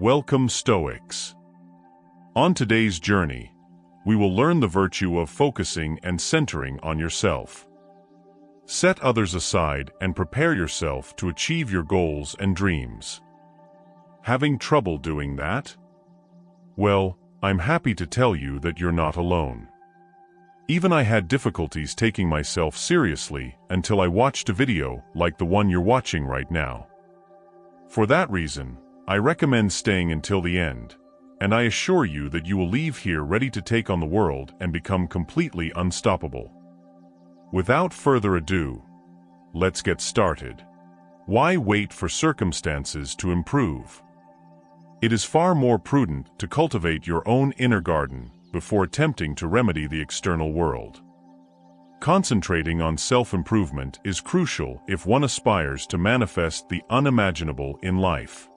Welcome Stoics. On today's journey, we will learn the virtue of focusing and centering on yourself. Set others aside and prepare yourself to achieve your goals and dreams. Having trouble doing that? Well, I'm happy to tell you that you're not alone. Even I had difficulties taking myself seriously until I watched a video like the one you're watching right now. For that reason, I recommend staying until the end, and I assure you that you will leave here ready to take on the world and become completely unstoppable. Without further ado, let's get started. Why wait for circumstances to improve? It is far more prudent to cultivate your own inner garden before attempting to remedy the external world. Concentrating on self-improvement is crucial if one aspires to manifest the unimaginable in life.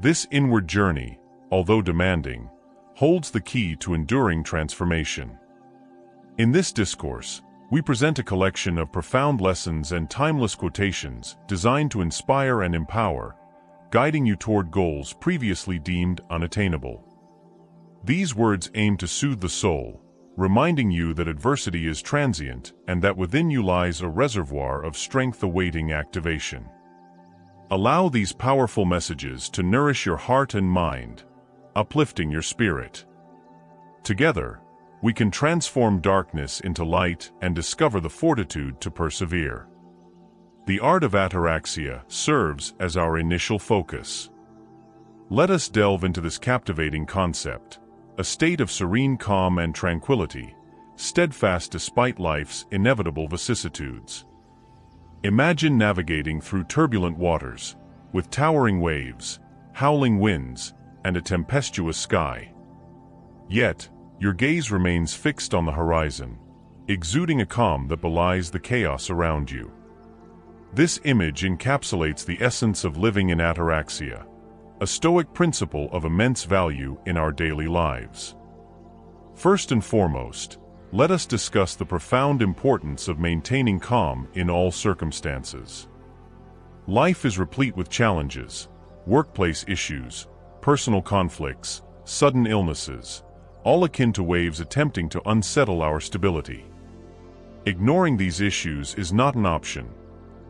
This inward journey, although demanding, holds the key to enduring transformation. In this discourse, we present a collection of profound lessons and timeless quotations designed to inspire and empower, guiding you toward goals previously deemed unattainable. These words aim to soothe the soul, reminding you that adversity is transient and that within you lies a reservoir of strength awaiting activation. Allow these powerful messages to nourish your heart and mind, uplifting your spirit. Together, we can transform darkness into light and discover the fortitude to persevere. The art of ataraxia serves as our initial focus. Let us delve into this captivating concept, a state of serene calm and tranquility, steadfast despite life's inevitable vicissitudes. Imagine navigating through turbulent waters, with towering waves, howling winds, and a tempestuous sky. Yet, your gaze remains fixed on the horizon, exuding a calm that belies the chaos around you. This image encapsulates the essence of living in ataraxia, a stoic principle of immense value in our daily lives. First and foremost, let us discuss the profound importance of maintaining calm in all circumstances. Life is replete with challenges, workplace issues, personal conflicts, sudden illnesses, all akin to waves attempting to unsettle our stability. Ignoring these issues is not an option.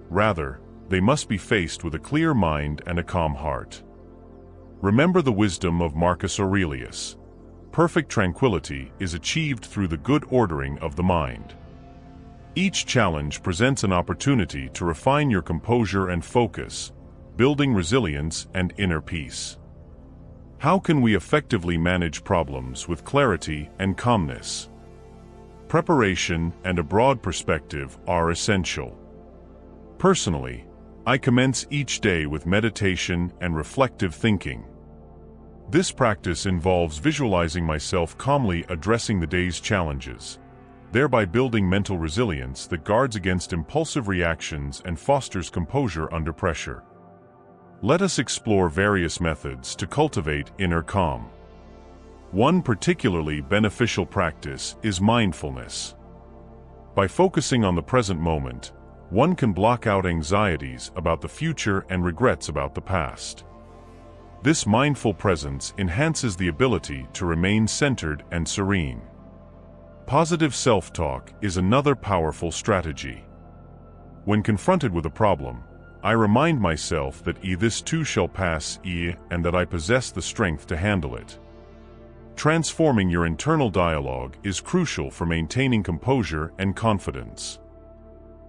Rather, they must be faced with a clear mind and a calm heart. Remember the wisdom of Marcus Aurelius. Perfect tranquility is achieved through the good ordering of the mind. Each challenge presents an opportunity to refine your composure and focus, building resilience and inner peace. How can we effectively manage problems with clarity and calmness? Preparation and a broad perspective are essential. Personally, I commence each day with meditation and reflective thinking. This practice involves visualizing myself calmly addressing the day's challenges, thereby building mental resilience that guards against impulsive reactions and fosters composure under pressure. Let us explore various methods to cultivate inner calm. One particularly beneficial practice is mindfulness. By focusing on the present moment, one can block out anxieties about the future and regrets about the past. This mindful presence enhances the ability to remain centered and serene. Positive self-talk is another powerful strategy. When confronted with a problem, I remind myself that e this too shall pass e and that I possess the strength to handle it. Transforming your internal dialogue is crucial for maintaining composure and confidence.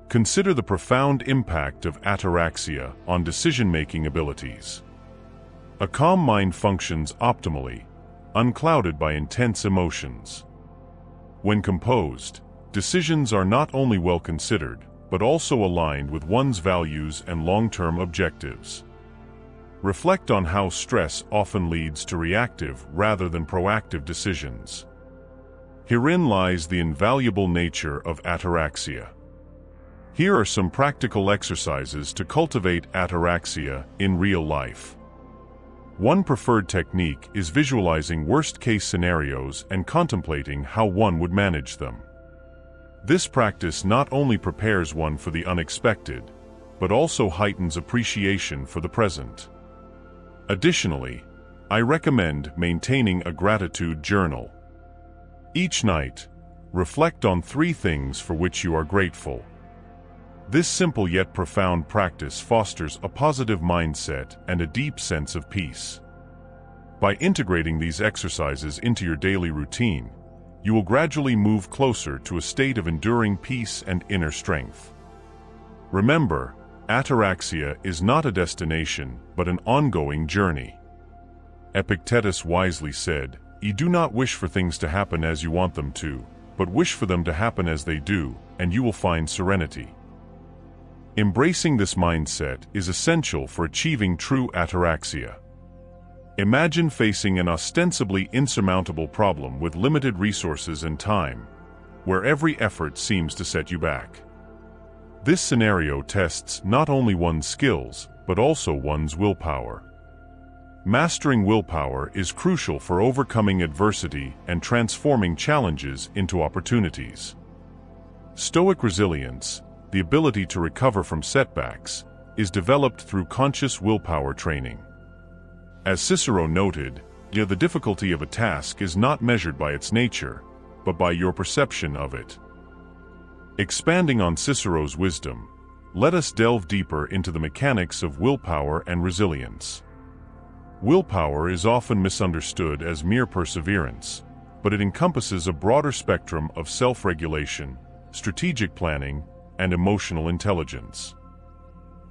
Consider the profound impact of ataraxia on decision-making abilities. A calm mind functions optimally, unclouded by intense emotions. When composed, decisions are not only well considered, but also aligned with one's values and long-term objectives. Reflect on how stress often leads to reactive rather than proactive decisions. Herein lies the invaluable nature of ataraxia. Here are some practical exercises to cultivate ataraxia in real life. One preferred technique is visualizing worst-case scenarios and contemplating how one would manage them. This practice not only prepares one for the unexpected, but also heightens appreciation for the present. Additionally, I recommend maintaining a gratitude journal. Each night, reflect on three things for which you are grateful. This simple yet profound practice fosters a positive mindset and a deep sense of peace. By integrating these exercises into your daily routine, you will gradually move closer to a state of enduring peace and inner strength. Remember, ataraxia is not a destination, but an ongoing journey. Epictetus wisely said, You do not wish for things to happen as you want them to, but wish for them to happen as they do, and you will find serenity. Embracing this mindset is essential for achieving true ataraxia. Imagine facing an ostensibly insurmountable problem with limited resources and time, where every effort seems to set you back. This scenario tests not only one's skills, but also one's willpower. Mastering willpower is crucial for overcoming adversity and transforming challenges into opportunities. Stoic resilience, the ability to recover from setbacks, is developed through conscious willpower training. As Cicero noted, the difficulty of a task is not measured by its nature, but by your perception of it. Expanding on Cicero's wisdom, let us delve deeper into the mechanics of willpower and resilience. Willpower is often misunderstood as mere perseverance, but it encompasses a broader spectrum of self-regulation, strategic planning, and emotional intelligence.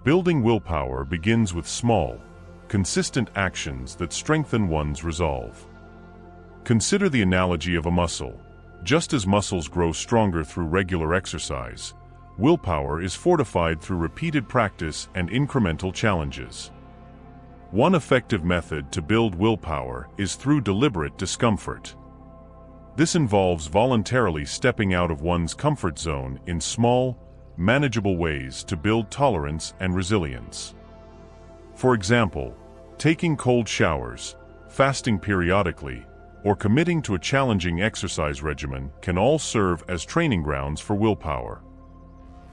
Building willpower begins with small, consistent actions that strengthen one's resolve. Consider the analogy of a muscle. Just as muscles grow stronger through regular exercise, willpower is fortified through repeated practice and incremental challenges. One effective method to build willpower is through deliberate discomfort. This involves voluntarily stepping out of one's comfort zone in small, manageable ways to build tolerance and resilience. For example, taking cold showers, fasting periodically, or committing to a challenging exercise regimen can all serve as training grounds for willpower.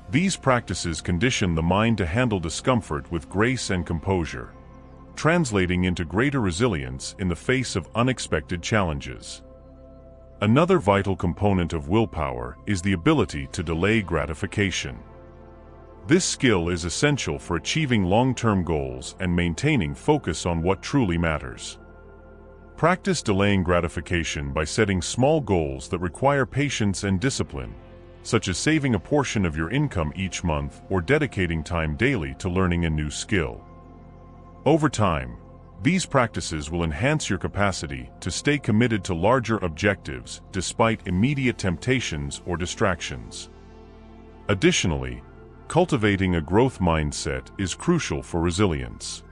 These practices condition the mind to handle discomfort with grace and composure, translating into greater resilience in the face of unexpected challenges. Another vital component of willpower is the ability to delay gratification. This skill is essential for achieving long-term goals and maintaining focus on what truly matters. Practice delaying gratification by setting small goals that require patience and discipline, such as saving a portion of your income each month or dedicating time daily to learning a new skill. Over time, these practices will enhance your capacity to stay committed to larger objectives despite immediate temptations or distractions. Additionally, cultivating a growth mindset is crucial for resilience.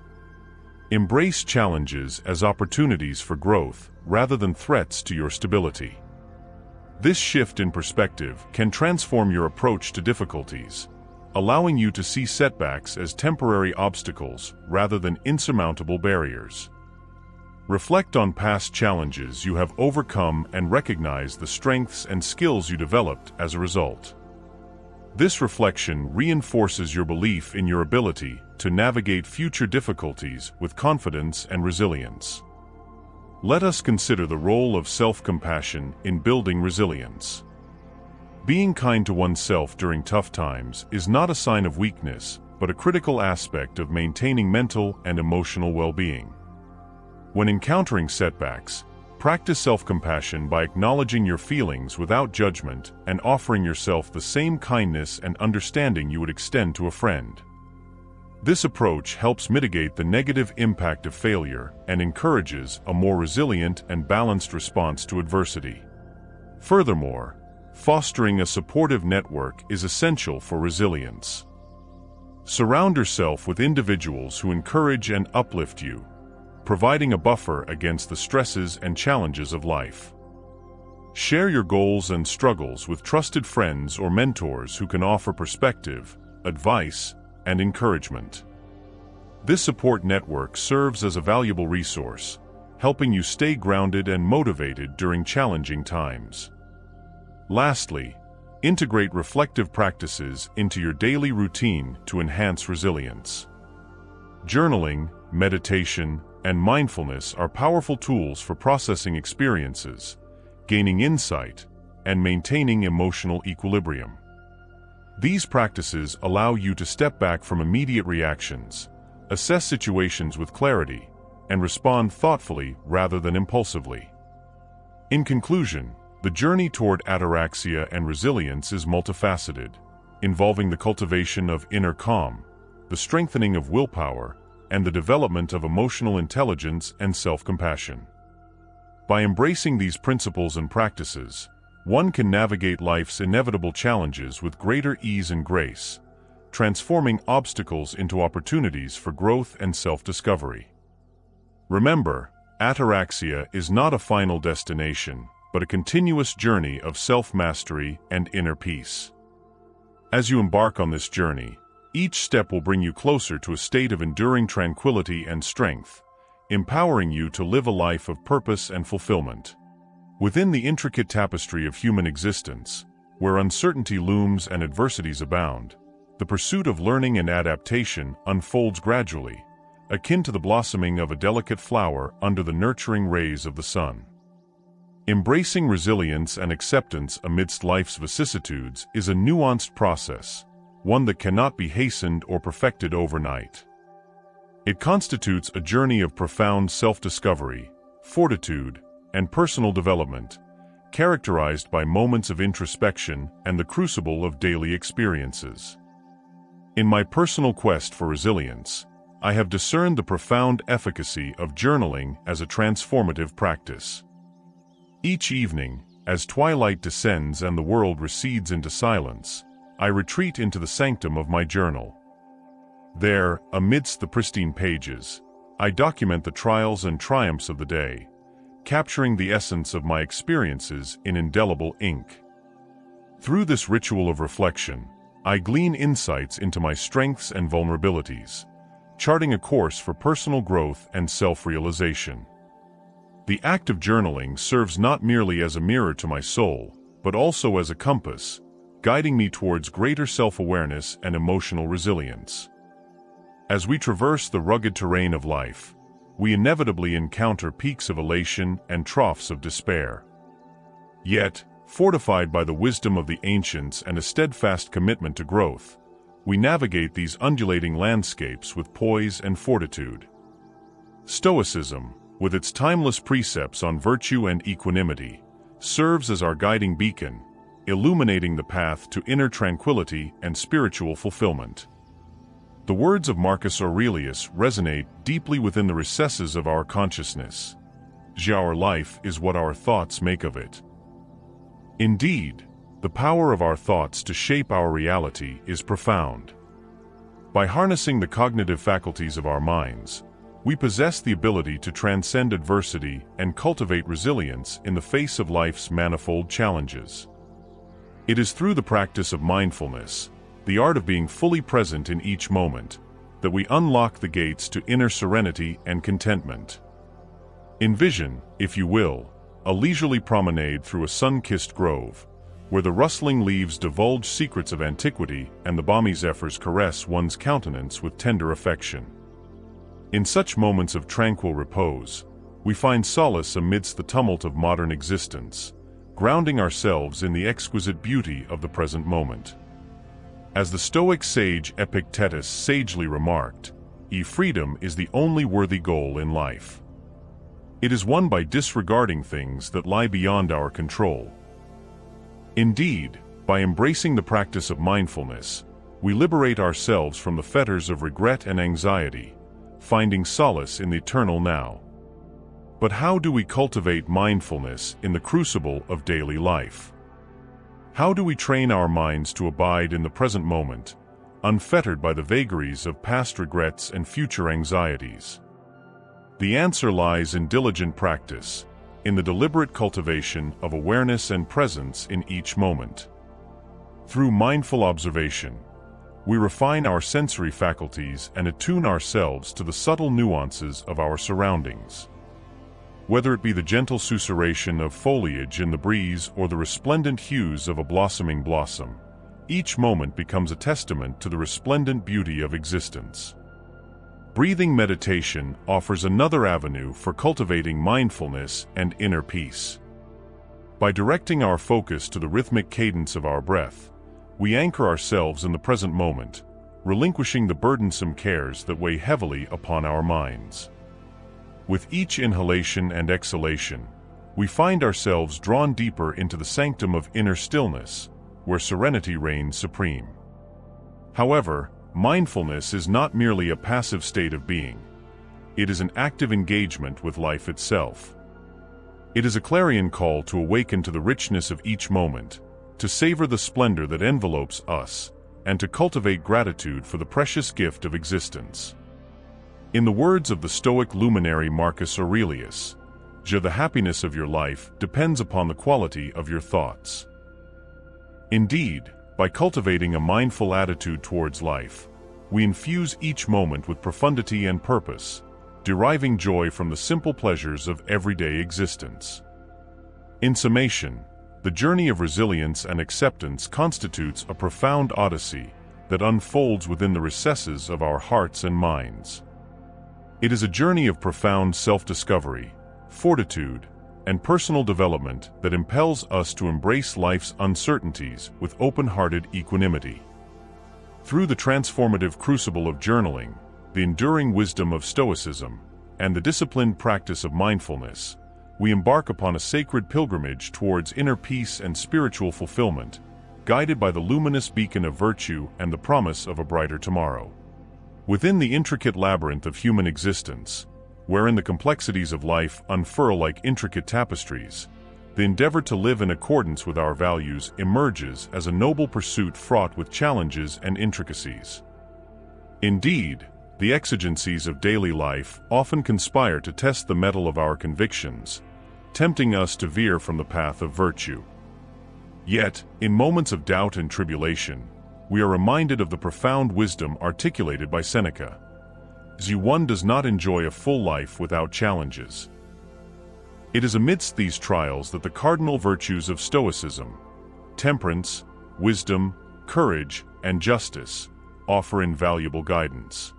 Embrace challenges as opportunities for growth rather than threats to your stability. This shift in perspective can transform your approach to difficulties, allowing you to see setbacks as temporary obstacles rather than insurmountable barriers. Reflect on past challenges you have overcome and recognize the strengths and skills you developed as a result. This reflection reinforces your belief in your ability to navigate future difficulties with confidence and resilience. Let us consider the role of self-compassion in building resilience. Being kind to oneself during tough times is not a sign of weakness, but a critical aspect of maintaining mental and emotional well-being. When encountering setbacks, practice self-compassion by acknowledging your feelings without judgment and offering yourself the same kindness and understanding you would extend to a friend. This approach helps mitigate the negative impact of failure and encourages a more resilient and balanced response to adversity. Furthermore, Fostering a supportive network is essential for resilience. Surround yourself with individuals who encourage and uplift you, providing a buffer against the stresses and challenges of life. Share your goals and struggles with trusted friends or mentors who can offer perspective, advice, and encouragement. This support network serves as a valuable resource, helping you stay grounded and motivated during challenging times. Lastly, integrate reflective practices into your daily routine to enhance resilience. Journaling, meditation, and mindfulness are powerful tools for processing experiences, gaining insight, and maintaining emotional equilibrium. These practices allow you to step back from immediate reactions, assess situations with clarity, and respond thoughtfully rather than impulsively. In conclusion, the journey toward ataraxia and resilience is multifaceted, involving the cultivation of inner calm, the strengthening of willpower, and the development of emotional intelligence and self-compassion. By embracing these principles and practices, one can navigate life's inevitable challenges with greater ease and grace, transforming obstacles into opportunities for growth and self-discovery. Remember, ataraxia is not a final destination, but a continuous journey of self-mastery and inner peace. As you embark on this journey, each step will bring you closer to a state of enduring tranquility and strength, empowering you to live a life of purpose and fulfillment. Within the intricate tapestry of human existence, where uncertainty looms and adversities abound, the pursuit of learning and adaptation unfolds gradually, akin to the blossoming of a delicate flower under the nurturing rays of the sun. Embracing resilience and acceptance amidst life's vicissitudes is a nuanced process, one that cannot be hastened or perfected overnight. It constitutes a journey of profound self-discovery, fortitude, and personal development, characterized by moments of introspection and the crucible of daily experiences. In my personal quest for resilience, I have discerned the profound efficacy of journaling as a transformative practice. Each evening, as twilight descends and the world recedes into silence, I retreat into the sanctum of my journal. There, amidst the pristine pages, I document the trials and triumphs of the day, capturing the essence of my experiences in indelible ink. Through this ritual of reflection, I glean insights into my strengths and vulnerabilities, charting a course for personal growth and self-realization. The act of journaling serves not merely as a mirror to my soul, but also as a compass, guiding me towards greater self-awareness and emotional resilience. As we traverse the rugged terrain of life, we inevitably encounter peaks of elation and troughs of despair. Yet, fortified by the wisdom of the ancients and a steadfast commitment to growth, we navigate these undulating landscapes with poise and fortitude. Stoicism, with its timeless precepts on virtue and equanimity, serves as our guiding beacon, illuminating the path to inner tranquility and spiritual fulfillment. The words of Marcus Aurelius resonate deeply within the recesses of our consciousness. Our life is what our thoughts make of it. Indeed, the power of our thoughts to shape our reality is profound. By harnessing the cognitive faculties of our minds, we possess the ability to transcend adversity and cultivate resilience in the face of life's manifold challenges. It is through the practice of mindfulness, the art of being fully present in each moment, that we unlock the gates to inner serenity and contentment. Envision, if you will, a leisurely promenade through a sun-kissed grove, where the rustling leaves divulge secrets of antiquity and the balmy zephyrs caress one's countenance with tender affection. In such moments of tranquil repose, we find solace amidst the tumult of modern existence, grounding ourselves in the exquisite beauty of the present moment. As the Stoic sage Epictetus sagely remarked, e freedom is the only worthy goal in life. It is won by disregarding things that lie beyond our control. Indeed, by embracing the practice of mindfulness, we liberate ourselves from the fetters of regret and anxiety, finding solace in the eternal now. But how do we cultivate mindfulness in the crucible of daily life? How do we train our minds to abide in the present moment, unfettered by the vagaries of past regrets and future anxieties? The answer lies in diligent practice, in the deliberate cultivation of awareness and presence in each moment. Through mindful observation, we refine our sensory faculties and attune ourselves to the subtle nuances of our surroundings. Whether it be the gentle susurration of foliage in the breeze or the resplendent hues of a blossoming blossom, each moment becomes a testament to the resplendent beauty of existence. breathing meditation offers another avenue for cultivating mindfulness and inner peace. By directing our focus to the rhythmic cadence of our breath, we anchor ourselves in the present moment, relinquishing the burdensome cares that weigh heavily upon our minds. With each inhalation and exhalation, we find ourselves drawn deeper into the sanctum of inner stillness, where serenity reigns supreme. However, mindfulness is not merely a passive state of being. It is an active engagement with life itself. It is a clarion call to awaken to the richness of each moment, to savor the splendor that envelopes us, and to cultivate gratitude for the precious gift of existence. In the words of the Stoic luminary Marcus Aurelius, the happiness of your life depends upon the quality of your thoughts. Indeed, by cultivating a mindful attitude towards life, we infuse each moment with profundity and purpose, deriving joy from the simple pleasures of everyday existence. In summation, the journey of resilience and acceptance constitutes a profound odyssey that unfolds within the recesses of our hearts and minds. It is a journey of profound self-discovery, fortitude, and personal development that impels us to embrace life's uncertainties with open-hearted equanimity. Through the transformative crucible of journaling, the enduring wisdom of Stoicism, and the disciplined practice of mindfulness, we embark upon a sacred pilgrimage towards inner peace and spiritual fulfillment, guided by the luminous beacon of virtue and the promise of a brighter tomorrow. Within the intricate labyrinth of human existence, wherein the complexities of life unfurl like intricate tapestries, the endeavor to live in accordance with our values emerges as a noble pursuit fraught with challenges and intricacies. Indeed, the exigencies of daily life often conspire to test the mettle of our convictions, tempting us to veer from the path of virtue. Yet, in moments of doubt and tribulation, we are reminded of the profound wisdom articulated by Seneca. Z1 does not enjoy a full life without challenges. It is amidst these trials that the cardinal virtues of Stoicism, temperance, wisdom, courage, and justice, offer invaluable guidance.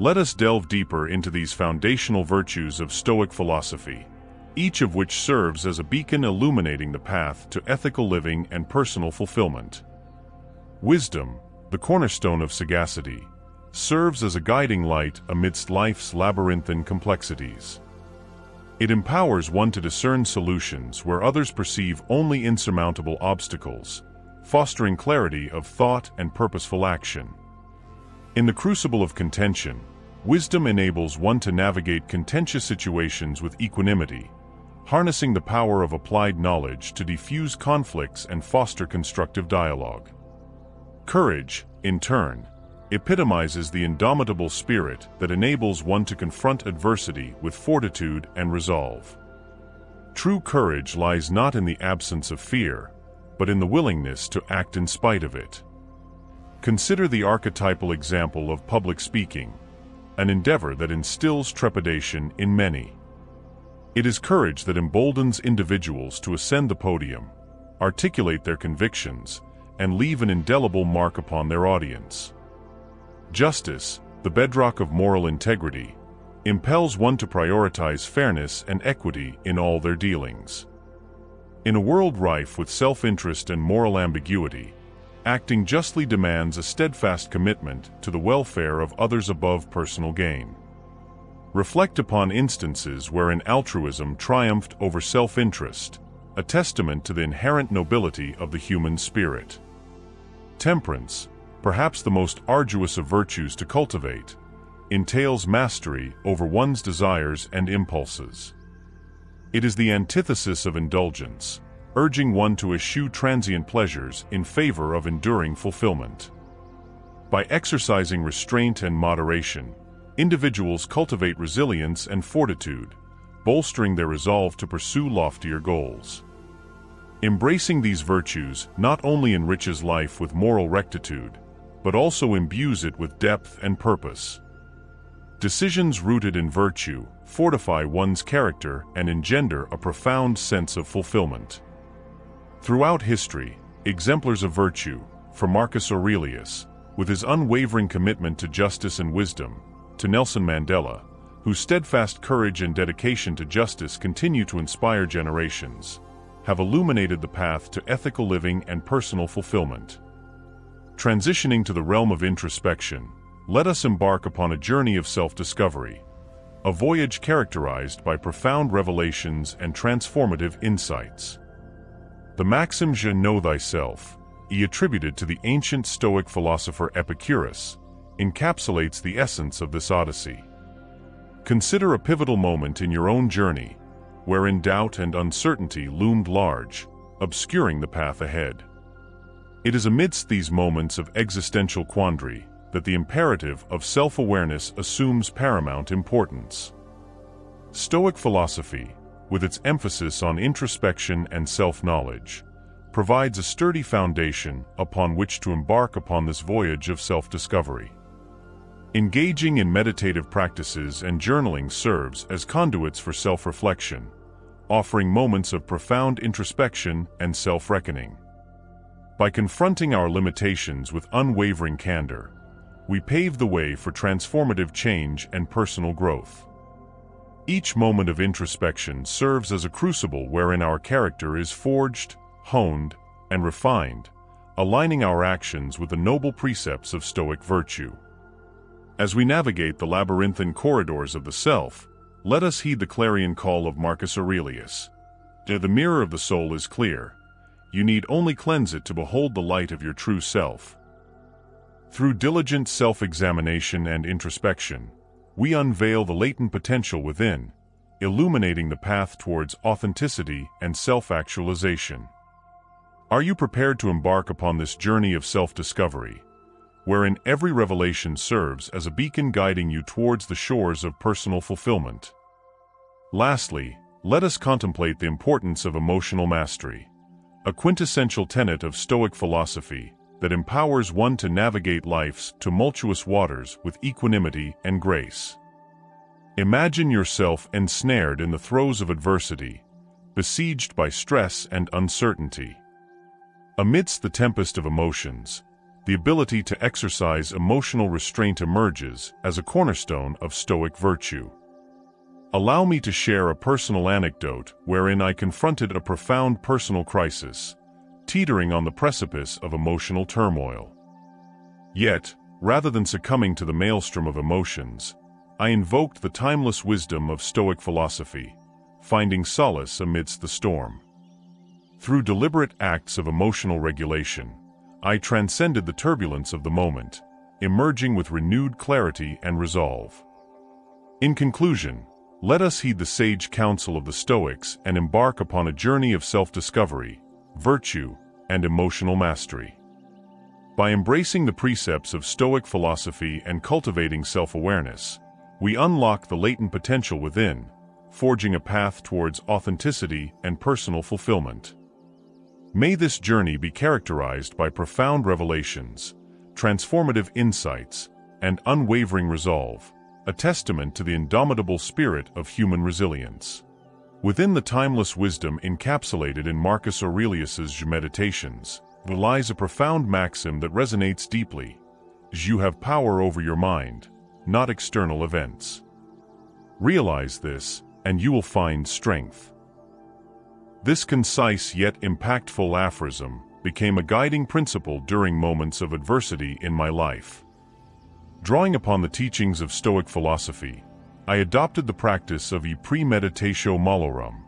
Let us delve deeper into these foundational virtues of Stoic philosophy, each of which serves as a beacon illuminating the path to ethical living and personal fulfillment. Wisdom, the cornerstone of sagacity, serves as a guiding light amidst life's labyrinthine complexities. It empowers one to discern solutions where others perceive only insurmountable obstacles, fostering clarity of thought and purposeful action. In the crucible of contention, wisdom enables one to navigate contentious situations with equanimity, harnessing the power of applied knowledge to diffuse conflicts and foster constructive dialogue. Courage, in turn, epitomizes the indomitable spirit that enables one to confront adversity with fortitude and resolve. True courage lies not in the absence of fear, but in the willingness to act in spite of it. Consider the archetypal example of public speaking, an endeavor that instills trepidation in many. It is courage that emboldens individuals to ascend the podium, articulate their convictions, and leave an indelible mark upon their audience. Justice, the bedrock of moral integrity, impels one to prioritize fairness and equity in all their dealings. In a world rife with self-interest and moral ambiguity, acting justly demands a steadfast commitment to the welfare of others above personal gain. Reflect upon instances wherein altruism triumphed over self-interest, a testament to the inherent nobility of the human spirit. Temperance, perhaps the most arduous of virtues to cultivate, entails mastery over one's desires and impulses. It is the antithesis of indulgence, urging one to eschew transient pleasures in favor of enduring fulfillment. By exercising restraint and moderation, individuals cultivate resilience and fortitude, bolstering their resolve to pursue loftier goals. Embracing these virtues not only enriches life with moral rectitude, but also imbues it with depth and purpose. Decisions rooted in virtue fortify one's character and engender a profound sense of fulfillment. Throughout history, exemplars of virtue, from Marcus Aurelius, with his unwavering commitment to justice and wisdom, to Nelson Mandela, whose steadfast courage and dedication to justice continue to inspire generations, have illuminated the path to ethical living and personal fulfillment. Transitioning to the realm of introspection, let us embark upon a journey of self-discovery, a voyage characterized by profound revelations and transformative insights. The maxim Je know thyself, he attributed to the ancient Stoic philosopher Epicurus, encapsulates the essence of this odyssey. Consider a pivotal moment in your own journey, wherein doubt and uncertainty loomed large, obscuring the path ahead. It is amidst these moments of existential quandary that the imperative of self-awareness assumes paramount importance. Stoic philosophy, with its emphasis on introspection and self-knowledge, provides a sturdy foundation upon which to embark upon this voyage of self-discovery. Engaging in meditative practices and journaling serves as conduits for self-reflection, offering moments of profound introspection and self-reckoning. By confronting our limitations with unwavering candor, we pave the way for transformative change and personal growth. Each moment of introspection serves as a crucible wherein our character is forged, honed, and refined, aligning our actions with the noble precepts of Stoic virtue. As we navigate the labyrinthine corridors of the self, let us heed the clarion call of Marcus Aurelius. The mirror of the soul is clear. You need only cleanse it to behold the light of your true self. Through diligent self-examination and introspection, we unveil the latent potential within, illuminating the path towards authenticity and self-actualization. Are you prepared to embark upon this journey of self-discovery, wherein every revelation serves as a beacon guiding you towards the shores of personal fulfillment. Lastly, let us contemplate the importance of emotional mastery, a quintessential tenet of Stoic philosophy that empowers one to navigate life's tumultuous waters with equanimity and grace. Imagine yourself ensnared in the throes of adversity, besieged by stress and uncertainty. Amidst the tempest of emotions, the ability to exercise emotional restraint emerges as a cornerstone of Stoic virtue. Allow me to share a personal anecdote wherein I confronted a profound personal crisis, teetering on the precipice of emotional turmoil. Yet, rather than succumbing to the maelstrom of emotions, I invoked the timeless wisdom of Stoic philosophy, finding solace amidst the storm. Through deliberate acts of emotional regulation, I transcended the turbulence of the moment, emerging with renewed clarity and resolve. In conclusion, let us heed the sage counsel of the Stoics and embark upon a journey of self-discovery, virtue, and emotional mastery. By embracing the precepts of Stoic philosophy and cultivating self-awareness, we unlock the latent potential within, forging a path towards authenticity and personal fulfillment. May this journey be characterized by profound revelations, transformative insights, and unwavering resolve, a testament to the indomitable spirit of human resilience. Within the timeless wisdom encapsulated in Marcus Aurelius's Meditations, lies a profound maxim that resonates deeply. You have power over your mind, not external events. Realize this, and you will find strength. This concise yet impactful aphorism became a guiding principle during moments of adversity in my life. Drawing upon the teachings of Stoic philosophy, I adopted the practice of e premeditatio malorum,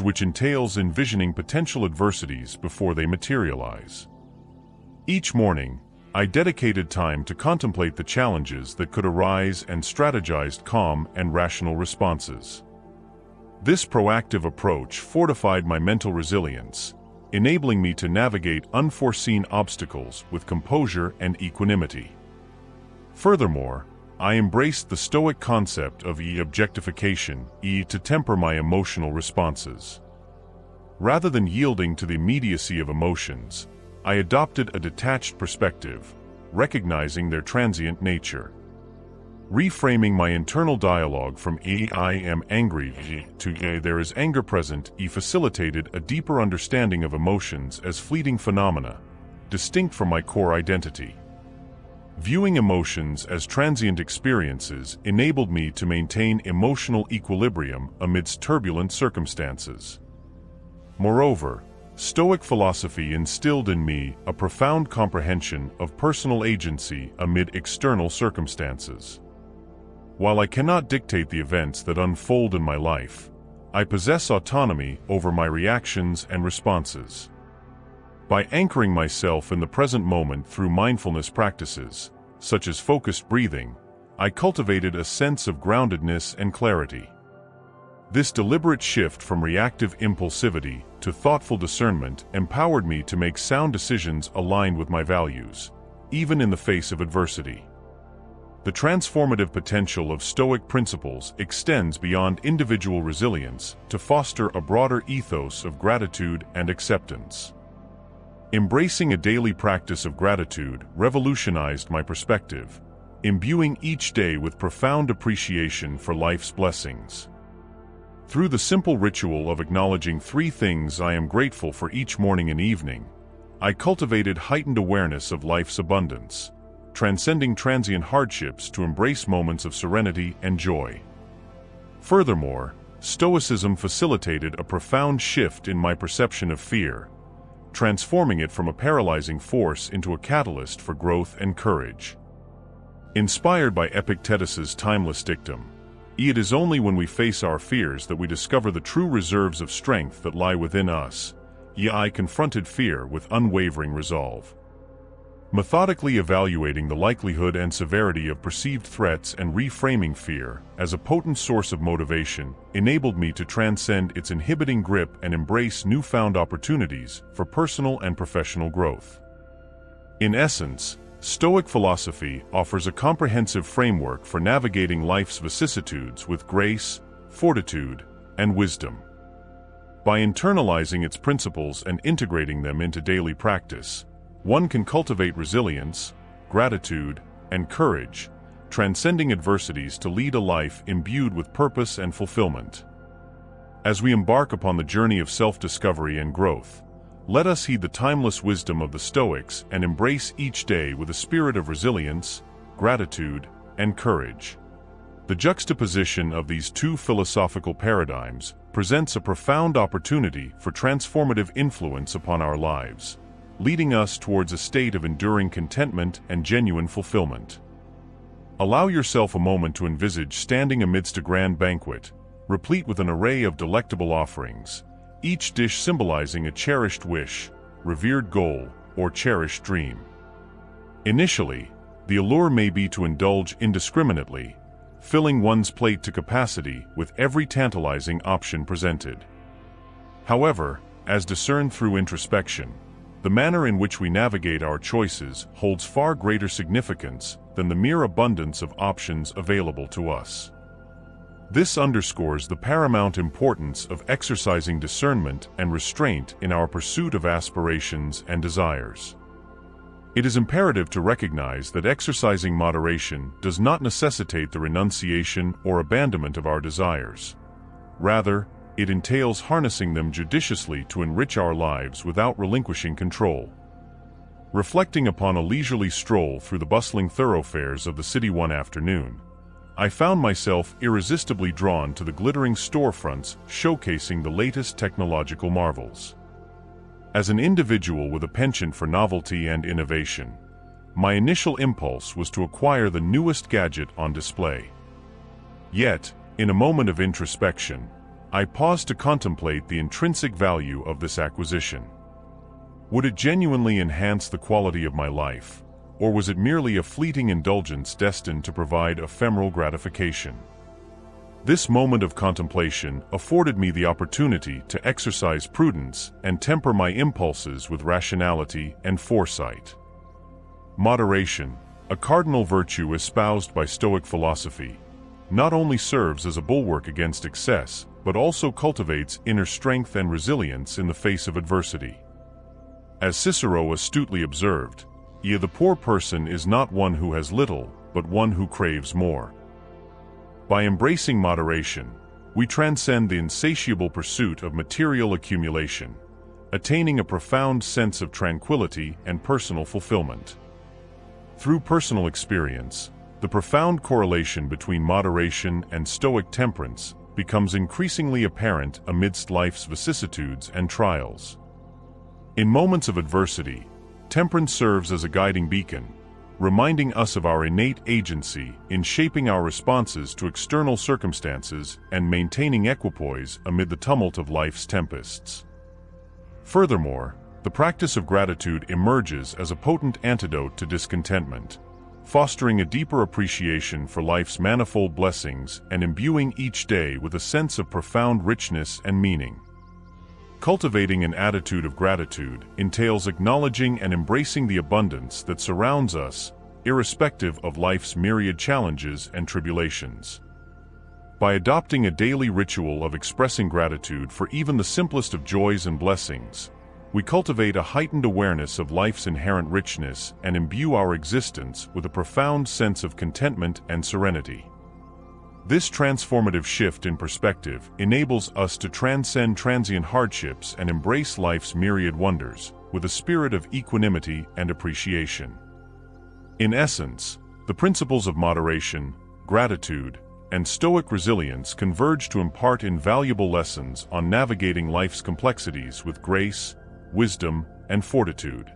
which entails envisioning potential adversities before they materialize. Each morning, I dedicated time to contemplate the challenges that could arise and strategized calm and rational responses. This proactive approach fortified my mental resilience, enabling me to navigate unforeseen obstacles with composure and equanimity. Furthermore, I embraced the Stoic concept of e-objectification, e to temper my emotional responses. Rather than yielding to the immediacy of emotions, I adopted a detached perspective, recognizing their transient nature. Reframing my internal dialogue from e I am angry to e there is anger present e facilitated a deeper understanding of emotions as fleeting phenomena, distinct from my core identity. Viewing emotions as transient experiences enabled me to maintain emotional equilibrium amidst turbulent circumstances. Moreover, Stoic philosophy instilled in me a profound comprehension of personal agency amid external circumstances. While I cannot dictate the events that unfold in my life, I possess autonomy over my reactions and responses. By anchoring myself in the present moment through mindfulness practices, such as focused breathing, I cultivated a sense of groundedness and clarity. This deliberate shift from reactive impulsivity to thoughtful discernment empowered me to make sound decisions aligned with my values, even in the face of adversity. The transformative potential of Stoic principles extends beyond individual resilience to foster a broader ethos of gratitude and acceptance. Embracing a daily practice of gratitude revolutionized my perspective, imbuing each day with profound appreciation for life's blessings. Through the simple ritual of acknowledging three things I am grateful for each morning and evening, I cultivated heightened awareness of life's abundance, transcending transient hardships to embrace moments of serenity and joy. Furthermore, Stoicism facilitated a profound shift in my perception of fear, transforming it from a paralyzing force into a catalyst for growth and courage. Inspired by Epictetus's timeless dictum, it is only when we face our fears that we discover the true reserves of strength that lie within us. Ye I confronted fear with unwavering resolve. Methodically evaluating the likelihood and severity of perceived threats and reframing fear as a potent source of motivation enabled me to transcend its inhibiting grip and embrace newfound opportunities for personal and professional growth. In essence, Stoic philosophy offers a comprehensive framework for navigating life's vicissitudes with grace, fortitude, and wisdom. By internalizing its principles and integrating them into daily practice, one can cultivate resilience, gratitude, and courage, transcending adversities to lead a life imbued with purpose and fulfillment. As we embark upon the journey of self-discovery and growth, let us heed the timeless wisdom of the Stoics and embrace each day with a spirit of resilience, gratitude, and courage. The juxtaposition of these two philosophical paradigms presents a profound opportunity for transformative influence upon our lives, leading us towards a state of enduring contentment and genuine fulfillment. Allow yourself a moment to envisage standing amidst a grand banquet, replete with an array of delectable offerings, each dish symbolizing a cherished wish, revered goal, or cherished dream. Initially, the allure may be to indulge indiscriminately, filling one's plate to capacity with every tantalizing option presented. However, as discerned through introspection, the manner in which we navigate our choices holds far greater significance than the mere abundance of options available to us. This underscores the paramount importance of exercising discernment and restraint in our pursuit of aspirations and desires. It is imperative to recognize that exercising moderation does not necessitate the renunciation or abandonment of our desires. Rather, it entails harnessing them judiciously to enrich our lives without relinquishing control. Reflecting upon a leisurely stroll through the bustling thoroughfares of the city one afternoon, I found myself irresistibly drawn to the glittering storefronts showcasing the latest technological marvels. As an individual with a penchant for novelty and innovation, my initial impulse was to acquire the newest gadget on display. Yet, in a moment of introspection, I paused to contemplate the intrinsic value of this acquisition. Would it genuinely enhance the quality of my life, or was it merely a fleeting indulgence destined to provide ephemeral gratification? This moment of contemplation afforded me the opportunity to exercise prudence and temper my impulses with rationality and foresight. Moderation, a cardinal virtue espoused by Stoic philosophy, not only serves as a bulwark against excess, but also cultivates inner strength and resilience in the face of adversity. As Cicero astutely observed, Ye the poor person is not one who has little, but one who craves more. By embracing moderation, we transcend the insatiable pursuit of material accumulation, attaining a profound sense of tranquility and personal fulfillment. Through personal experience, the profound correlation between moderation and stoic temperance becomes increasingly apparent amidst life's vicissitudes and trials. In moments of adversity, temperance serves as a guiding beacon, reminding us of our innate agency in shaping our responses to external circumstances and maintaining equipoise amid the tumult of life's tempests. Furthermore, the practice of gratitude emerges as a potent antidote to discontentment, fostering a deeper appreciation for life's manifold blessings and imbuing each day with a sense of profound richness and meaning. Cultivating an attitude of gratitude entails acknowledging and embracing the abundance that surrounds us, irrespective of life's myriad challenges and tribulations. By adopting a daily ritual of expressing gratitude for even the simplest of joys and blessings, we cultivate a heightened awareness of life's inherent richness and imbue our existence with a profound sense of contentment and serenity. This transformative shift in perspective enables us to transcend transient hardships and embrace life's myriad wonders with a spirit of equanimity and appreciation. In essence, the principles of moderation, gratitude, and stoic resilience converge to impart invaluable lessons on navigating life's complexities with grace, wisdom, and fortitude.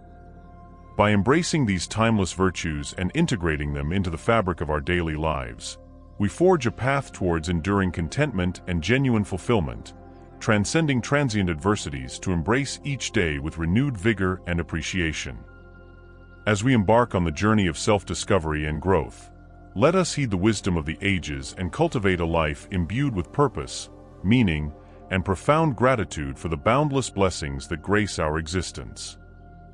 By embracing these timeless virtues and integrating them into the fabric of our daily lives, we forge a path towards enduring contentment and genuine fulfillment, transcending transient adversities to embrace each day with renewed vigor and appreciation. As we embark on the journey of self-discovery and growth, let us heed the wisdom of the ages and cultivate a life imbued with purpose, meaning, and profound gratitude for the boundless blessings that grace our existence.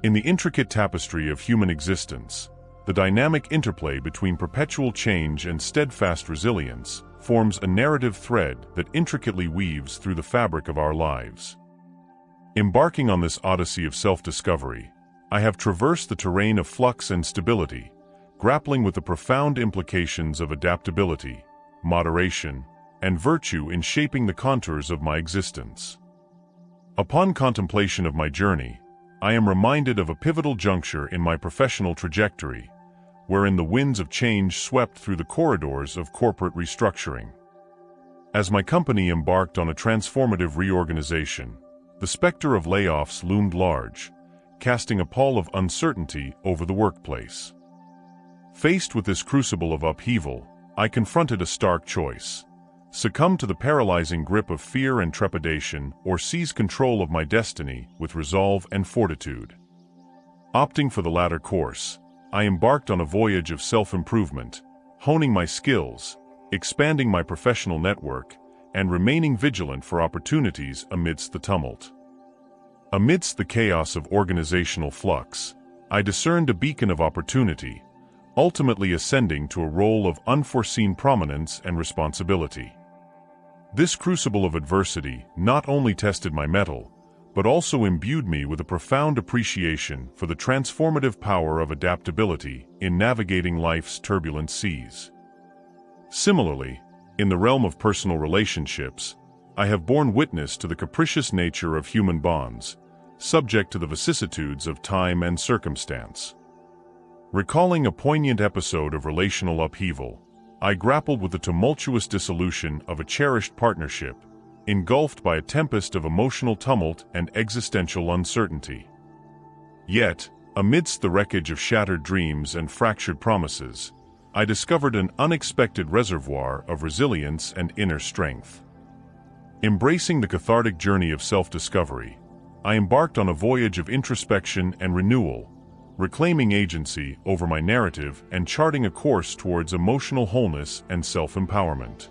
In the intricate tapestry of human existence, the dynamic interplay between perpetual change and steadfast resilience forms a narrative thread that intricately weaves through the fabric of our lives. Embarking on this odyssey of self-discovery, I have traversed the terrain of flux and stability, grappling with the profound implications of adaptability, moderation, and virtue in shaping the contours of my existence. Upon contemplation of my journey, I am reminded of a pivotal juncture in my professional trajectory, wherein the winds of change swept through the corridors of corporate restructuring. As my company embarked on a transformative reorganization, the specter of layoffs loomed large, casting a pall of uncertainty over the workplace. Faced with this crucible of upheaval, I confronted a stark choice. Succumb to the paralyzing grip of fear and trepidation or seize control of my destiny with resolve and fortitude. Opting for the latter course, I embarked on a voyage of self-improvement, honing my skills, expanding my professional network, and remaining vigilant for opportunities amidst the tumult. Amidst the chaos of organizational flux, I discerned a beacon of opportunity, ultimately ascending to a role of unforeseen prominence and responsibility. This crucible of adversity not only tested my mettle, but also imbued me with a profound appreciation for the transformative power of adaptability in navigating life's turbulent seas. Similarly, in the realm of personal relationships, I have borne witness to the capricious nature of human bonds, subject to the vicissitudes of time and circumstance. Recalling a poignant episode of relational upheaval, I grappled with the tumultuous dissolution of a cherished partnership engulfed by a tempest of emotional tumult and existential uncertainty. Yet, amidst the wreckage of shattered dreams and fractured promises, I discovered an unexpected reservoir of resilience and inner strength. Embracing the cathartic journey of self-discovery, I embarked on a voyage of introspection and renewal, reclaiming agency over my narrative and charting a course towards emotional wholeness and self-empowerment.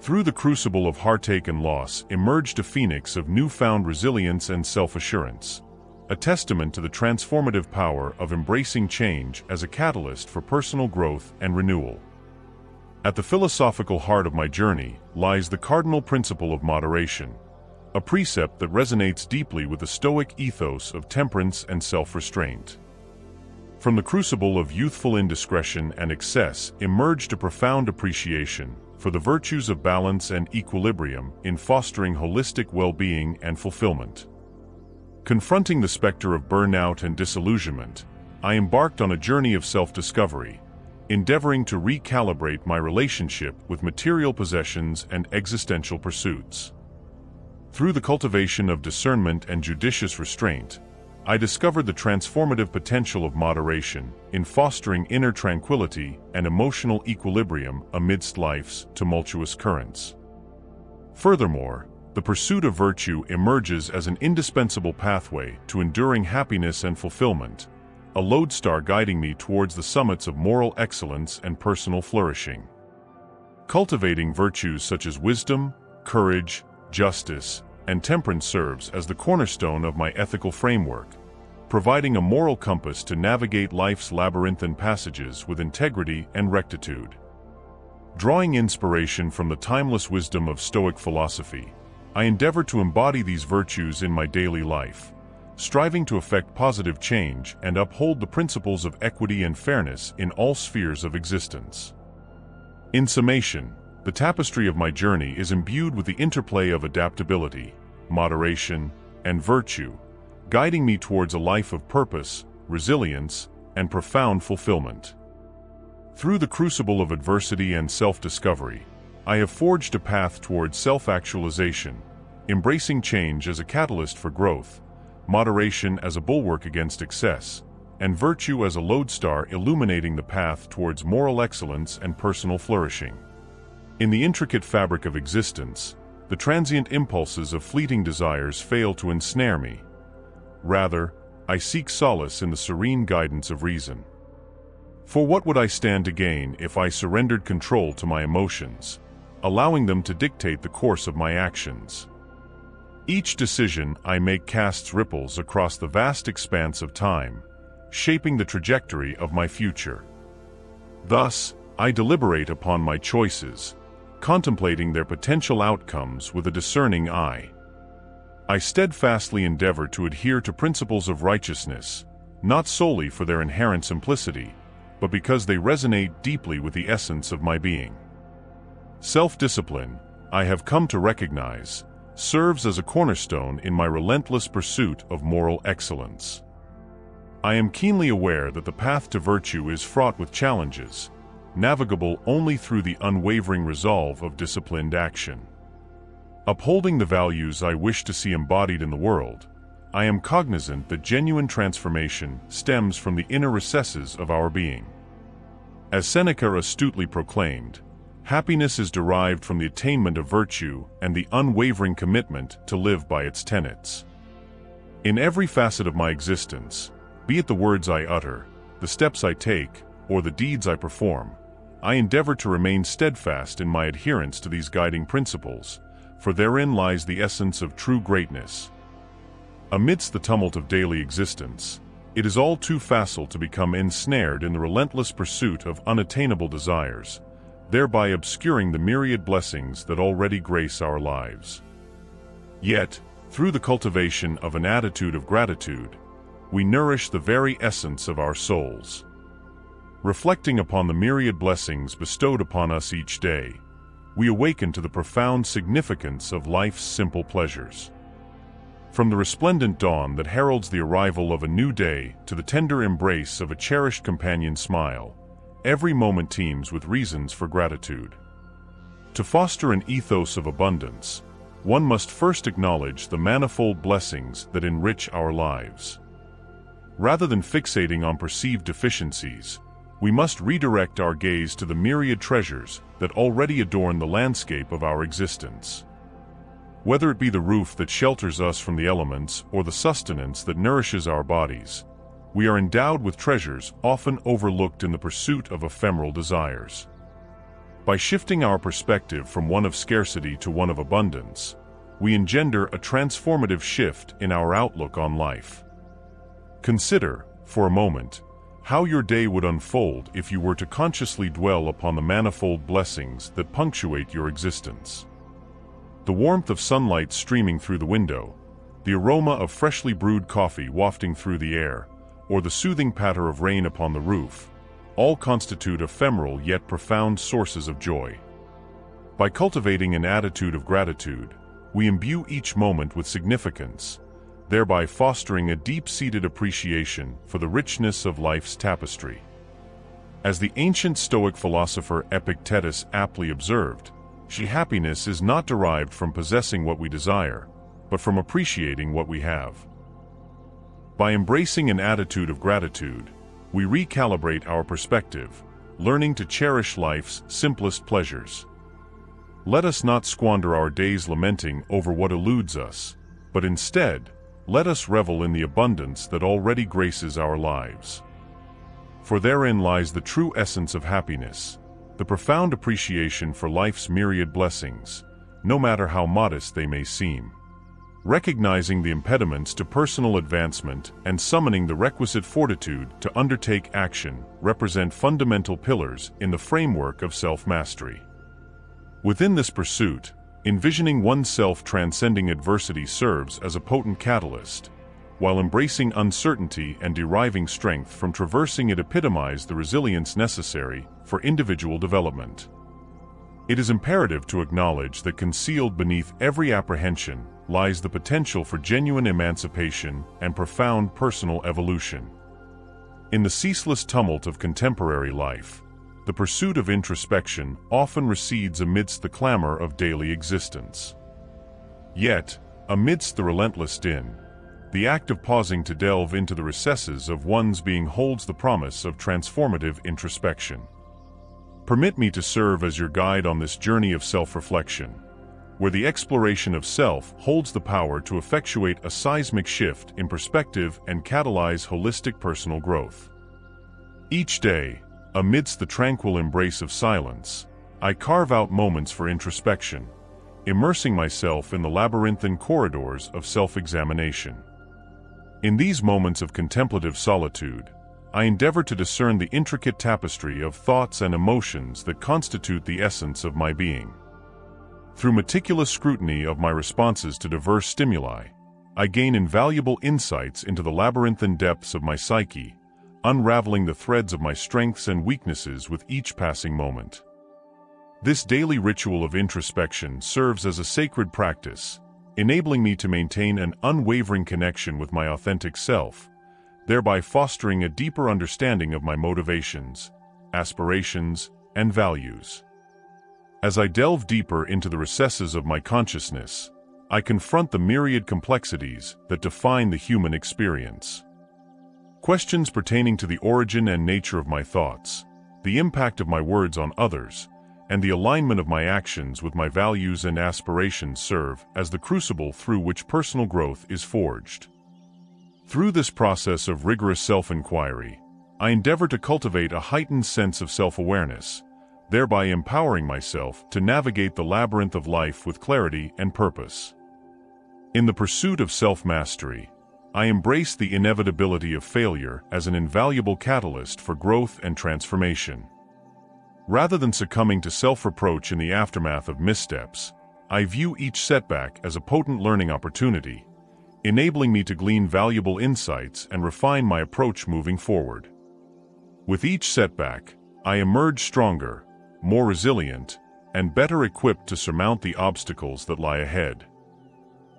Through the crucible of heartache and loss emerged a phoenix of newfound resilience and self-assurance, a testament to the transformative power of embracing change as a catalyst for personal growth and renewal. At the philosophical heart of my journey lies the cardinal principle of moderation, a precept that resonates deeply with the Stoic ethos of temperance and self-restraint. From the crucible of youthful indiscretion and excess emerged a profound appreciation for the virtues of balance and equilibrium in fostering holistic well-being and fulfillment. Confronting the specter of burnout and disillusionment, I embarked on a journey of self-discovery, endeavoring to recalibrate my relationship with material possessions and existential pursuits. Through the cultivation of discernment and judicious restraint, I discovered the transformative potential of moderation in fostering inner tranquility and emotional equilibrium amidst life's tumultuous currents. Furthermore, the pursuit of virtue emerges as an indispensable pathway to enduring happiness and fulfillment, a lodestar guiding me towards the summits of moral excellence and personal flourishing. Cultivating virtues such as wisdom, courage, justice, and temperance serves as the cornerstone of my ethical framework, providing a moral compass to navigate life's labyrinthine passages with integrity and rectitude. Drawing inspiration from the timeless wisdom of Stoic philosophy, I endeavor to embody these virtues in my daily life, striving to effect positive change and uphold the principles of equity and fairness in all spheres of existence. In summation, the tapestry of my journey is imbued with the interplay of adaptability, moderation, and virtue, guiding me towards a life of purpose, resilience, and profound fulfillment. Through the crucible of adversity and self-discovery, I have forged a path towards self-actualization, embracing change as a catalyst for growth, moderation as a bulwark against excess, and virtue as a lodestar illuminating the path towards moral excellence and personal flourishing. In the intricate fabric of existence, the transient impulses of fleeting desires fail to ensnare me. Rather, I seek solace in the serene guidance of reason. For what would I stand to gain if I surrendered control to my emotions, allowing them to dictate the course of my actions? Each decision I make casts ripples across the vast expanse of time, shaping the trajectory of my future. Thus, I deliberate upon my choices, contemplating their potential outcomes with a discerning eye. I steadfastly endeavor to adhere to principles of righteousness, not solely for their inherent simplicity, but because they resonate deeply with the essence of my being. Self-discipline, I have come to recognize, serves as a cornerstone in my relentless pursuit of moral excellence. I am keenly aware that the path to virtue is fraught with challenges, navigable only through the unwavering resolve of disciplined action. Upholding the values I wish to see embodied in the world, I am cognizant that genuine transformation stems from the inner recesses of our being. As Seneca astutely proclaimed, Happiness is derived from the attainment of virtue and the unwavering commitment to live by its tenets. In every facet of my existence, be it the words I utter, the steps I take, or the deeds I perform, I endeavor to remain steadfast in my adherence to these guiding principles, for therein lies the essence of true greatness. Amidst the tumult of daily existence, it is all too facile to become ensnared in the relentless pursuit of unattainable desires, thereby obscuring the myriad blessings that already grace our lives. Yet, through the cultivation of an attitude of gratitude, we nourish the very essence of our souls. Reflecting upon the myriad blessings bestowed upon us each day, we awaken to the profound significance of life's simple pleasures. From the resplendent dawn that heralds the arrival of a new day to the tender embrace of a cherished companion's smile, Every moment teems with reasons for gratitude. To foster an ethos of abundance, one must first acknowledge the manifold blessings that enrich our lives. Rather than fixating on perceived deficiencies, we must redirect our gaze to the myriad treasures that already adorn the landscape of our existence. Whether it be the roof that shelters us from the elements or the sustenance that nourishes our bodies, we are endowed with treasures often overlooked in the pursuit of ephemeral desires. By shifting our perspective from one of scarcity to one of abundance, we engender a transformative shift in our outlook on life. Consider, for a moment, how your day would unfold if you were to consciously dwell upon the manifold blessings that punctuate your existence. The warmth of sunlight streaming through the window, the aroma of freshly brewed coffee wafting through the air, or the soothing patter of rain upon the roof, all constitute ephemeral yet profound sources of joy. By cultivating an attitude of gratitude, we imbue each moment with significance, thereby fostering a deep-seated appreciation for the richness of life's tapestry. As the ancient Stoic philosopher Epictetus aptly observed, she happiness is not derived from possessing what we desire, but from appreciating what we have. By embracing an attitude of gratitude, we recalibrate our perspective, learning to cherish life's simplest pleasures. Let us not squander our days lamenting over what eludes us, but instead, let us revel in the abundance that already graces our lives. For therein lies the true essence of happiness, the profound appreciation for life's myriad blessings, no matter how modest they may seem. Recognizing the impediments to personal advancement and summoning the requisite fortitude to undertake action represent fundamental pillars in the framework of self-mastery. Within this pursuit, envisioning oneself transcending adversity serves as a potent catalyst, while embracing uncertainty and deriving strength from traversing it epitomize the resilience necessary for individual development. It is imperative to acknowledge that concealed beneath every apprehension lies the potential for genuine emancipation and profound personal evolution. In the ceaseless tumult of contemporary life, the pursuit of introspection often recedes amidst the clamor of daily existence. Yet, amidst the relentless din, the act of pausing to delve into the recesses of one's being holds the promise of transformative introspection. Permit me to serve as your guide on this journey of self-reflection, where the exploration of self holds the power to effectuate a seismic shift in perspective and catalyze holistic personal growth. Each day, Amidst the tranquil embrace of silence, I carve out moments for introspection, immersing myself in the labyrinthine corridors of self-examination. In these moments of contemplative solitude, I endeavor to discern the intricate tapestry of thoughts and emotions that constitute the essence of my being. Through meticulous scrutiny of my responses to diverse stimuli, I gain invaluable insights into the labyrinthine depths of my psyche unraveling the threads of my strengths and weaknesses with each passing moment. This daily ritual of introspection serves as a sacred practice, enabling me to maintain an unwavering connection with my authentic self, thereby fostering a deeper understanding of my motivations, aspirations, and values. As I delve deeper into the recesses of my consciousness, I confront the myriad complexities that define the human experience. Questions pertaining to the origin and nature of my thoughts, the impact of my words on others, and the alignment of my actions with my values and aspirations serve as the crucible through which personal growth is forged. Through this process of rigorous self-inquiry, I endeavor to cultivate a heightened sense of self-awareness, thereby empowering myself to navigate the labyrinth of life with clarity and purpose. In the pursuit of self-mastery, I embrace the inevitability of failure as an invaluable catalyst for growth and transformation. Rather than succumbing to self-reproach in the aftermath of missteps, I view each setback as a potent learning opportunity, enabling me to glean valuable insights and refine my approach moving forward. With each setback, I emerge stronger, more resilient, and better equipped to surmount the obstacles that lie ahead.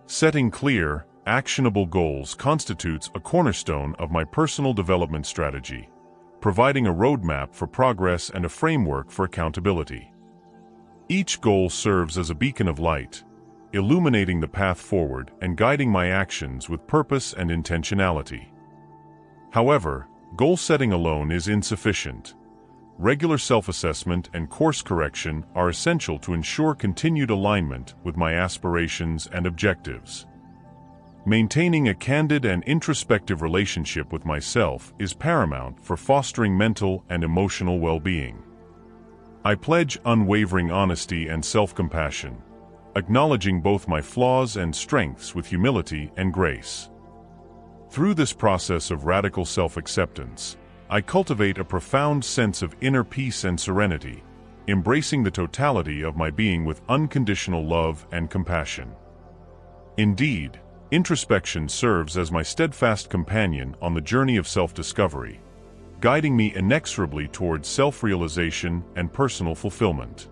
Setting clear, actionable goals constitutes a cornerstone of my personal development strategy, providing a roadmap for progress and a framework for accountability. Each goal serves as a beacon of light, illuminating the path forward and guiding my actions with purpose and intentionality. However, goal setting alone is insufficient. Regular self-assessment and course correction are essential to ensure continued alignment with my aspirations and objectives. Maintaining a candid and introspective relationship with myself is paramount for fostering mental and emotional well-being. I pledge unwavering honesty and self-compassion, acknowledging both my flaws and strengths with humility and grace. Through this process of radical self-acceptance, I cultivate a profound sense of inner peace and serenity, embracing the totality of my being with unconditional love and compassion. Indeed, Introspection serves as my steadfast companion on the journey of self-discovery, guiding me inexorably towards self-realization and personal fulfillment.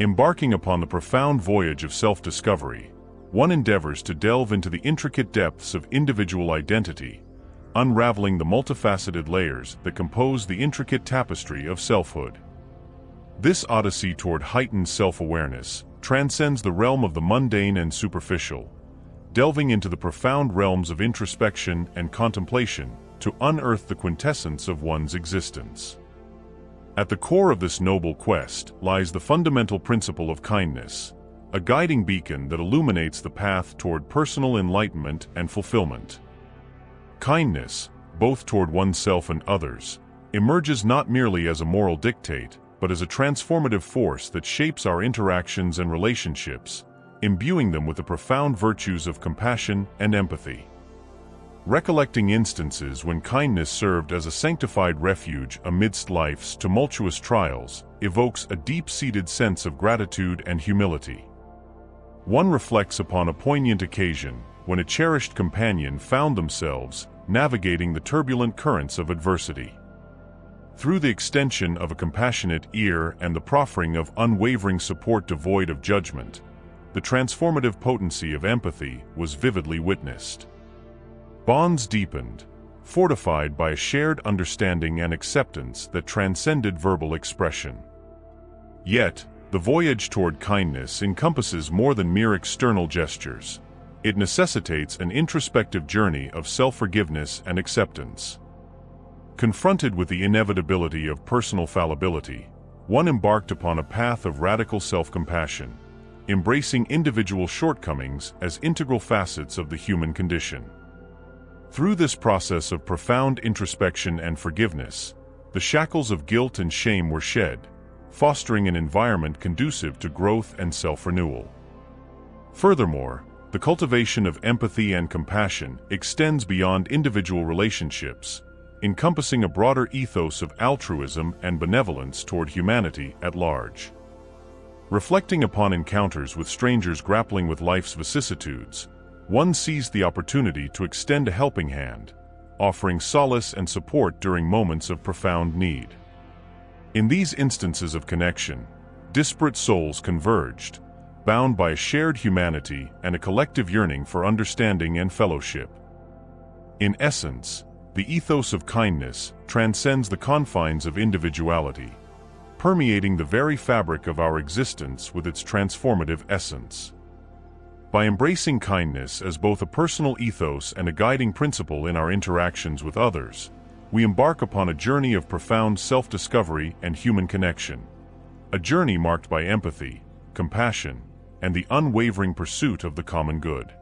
Embarking upon the profound voyage of self-discovery, one endeavors to delve into the intricate depths of individual identity, unraveling the multifaceted layers that compose the intricate tapestry of selfhood. This odyssey toward heightened self-awareness transcends the realm of the mundane and superficial, delving into the profound realms of introspection and contemplation to unearth the quintessence of one's existence. At the core of this noble quest lies the fundamental principle of kindness, a guiding beacon that illuminates the path toward personal enlightenment and fulfillment. Kindness, both toward oneself and others, emerges not merely as a moral dictate, but as a transformative force that shapes our interactions and relationships, imbuing them with the profound virtues of compassion and empathy. Recollecting instances when kindness served as a sanctified refuge amidst life's tumultuous trials evokes a deep-seated sense of gratitude and humility. One reflects upon a poignant occasion when a cherished companion found themselves navigating the turbulent currents of adversity. Through the extension of a compassionate ear and the proffering of unwavering support devoid of judgment, the transformative potency of empathy was vividly witnessed. Bonds deepened, fortified by a shared understanding and acceptance that transcended verbal expression. Yet, the voyage toward kindness encompasses more than mere external gestures. It necessitates an introspective journey of self-forgiveness and acceptance. Confronted with the inevitability of personal fallibility, one embarked upon a path of radical self-compassion, embracing individual shortcomings as integral facets of the human condition. Through this process of profound introspection and forgiveness, the shackles of guilt and shame were shed, fostering an environment conducive to growth and self-renewal. Furthermore, the cultivation of empathy and compassion extends beyond individual relationships, encompassing a broader ethos of altruism and benevolence toward humanity at large. Reflecting upon encounters with strangers grappling with life's vicissitudes, one seized the opportunity to extend a helping hand, offering solace and support during moments of profound need. In these instances of connection, disparate souls converged, bound by a shared humanity and a collective yearning for understanding and fellowship. In essence, the ethos of kindness transcends the confines of individuality, permeating the very fabric of our existence with its transformative essence. By embracing kindness as both a personal ethos and a guiding principle in our interactions with others, we embark upon a journey of profound self-discovery and human connection. A journey marked by empathy, compassion, and the unwavering pursuit of the common good.